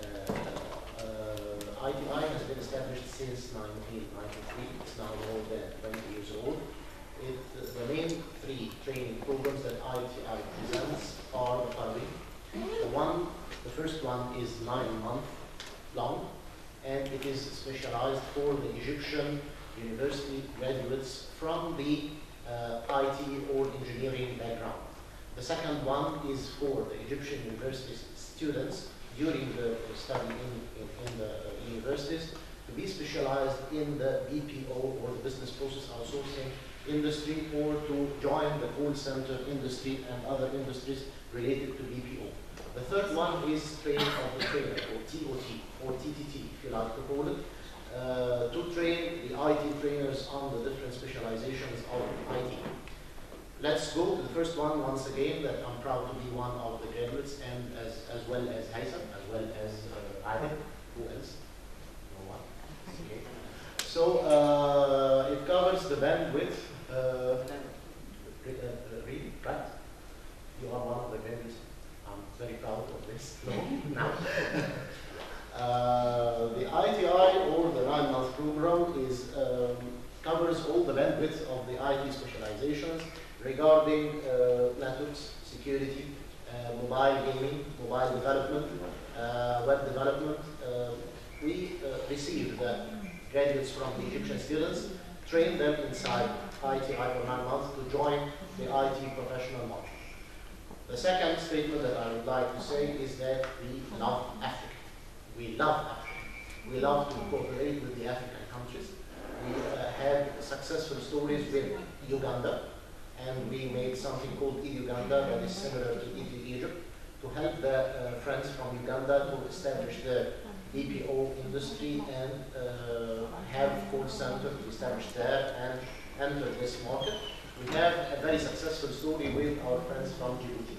Speaker 10: Uh, uh, ITI has been established since 1993. It's now more than 20 years old. It, the main three training programs that ITI presents are the following. The one, the first one is nine months long, and it is specialized for the Egyptian university graduates from the uh, IT or engineering background. The second one is for the Egyptian university students during the study in, in, in the uh, universities to be specialized in the BPO or the business process outsourcing industry or to join the call center industry and other industries related to BPO. The third one is training of the trainer or TOT or TTT if you like to call it uh, to train the IT trainers on the different specializations of IT. Let's go to the first one once again that I'm proud to be one of the graduates and as, as well as Haitham, as well as uh, Adil. Who else? No one? Okay. So uh, it covers the bandwidth. Uh, uh, really, right? You are one of the graduates. Very proud of this. No, now. Uh, the ITI or the nine-month program is um, covers all the bandwidth of the IT specializations regarding uh, networks, security, uh, mobile gaming, mobile development, uh, web development. Uh, we uh, received the graduates from the Egyptian students, train them inside ITI for nine months to join the IT professional market. The second statement that I would like to say is that we love Africa. We love Africa. We love to cooperate with the African countries. We uh, had successful stories with Uganda, and we made something called e-Uganda that is similar to e-Egypt to help the uh, friends from Uganda to establish the BPO industry and uh, have call center to establish there and enter this market. We have a very successful story with our friends from Djibouti.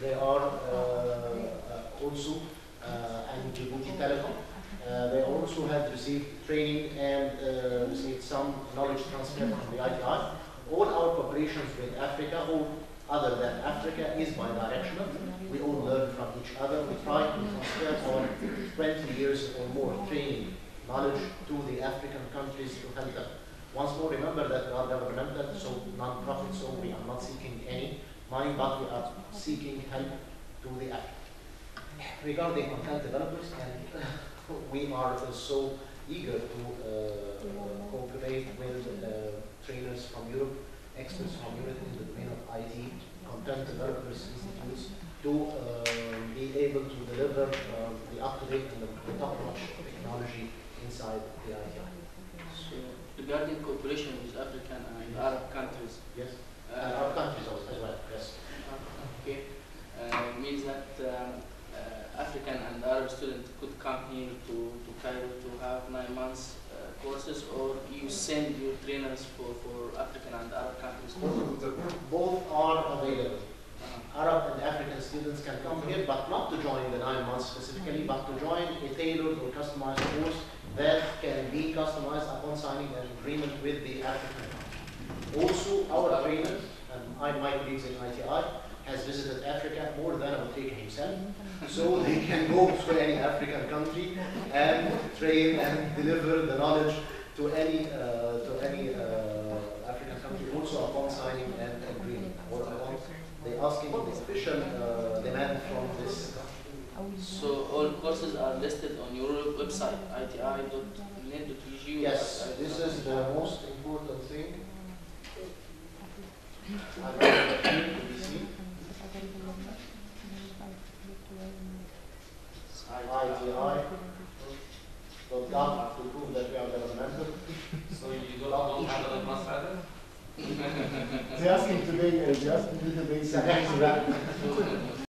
Speaker 10: They are uh, uh, also uh, and Djibouti Telecom. Uh, they also have received training and uh, received some knowledge transfer from the ITI. All our cooperations with Africa, all other than Africa, is bi-directional. We all learn from each other. We try to transfer our 20 years or more training knowledge to the African countries to help them. Once more, remember that we are governmental, so non-profit, so we are not seeking any money, but we are seeking help to the African. Regarding content developers, and we are so eager to uh, cooperate with uh, trainers from Europe, experts from Europe in the domain of IT, content developers institutes, to uh, be able to deliver uh, the up-to-date and the, the top-notch technology inside the ITI.
Speaker 11: So regarding cooperation with African and Arab countries,
Speaker 10: Yes?
Speaker 11: uh,
Speaker 10: our countries also as well, yes.
Speaker 11: okay, uh, means that um, uh, African and Arab students could come here to, to Cairo to have nine months uh, courses, or you send your trainers for, for African and Arab countries?
Speaker 10: Both are available.
Speaker 11: Uh,
Speaker 10: Arab and African students can come here, but not to join the nine months specifically, but to join a tailored or customized course that can be customized upon signing an agreement with the African country. Also, our trainers, and I, my colleagues in ITI, has visited Africa more than Abuteka himself, so they can go to any African country and train and deliver the knowledge to any uh, to any uh, African country, also upon signing an agreement or upon they asking the official uh, demand from this.
Speaker 11: So all courses are listed on your website, iti.net.eg.
Speaker 10: Yes, this is the most important thing. I want the team to. ITI. Dot gov to prove that we are governmental.
Speaker 8: So you don't, don't have an advanced radar?
Speaker 5: They asking today, uh, they asking today,
Speaker 10: It's an extra.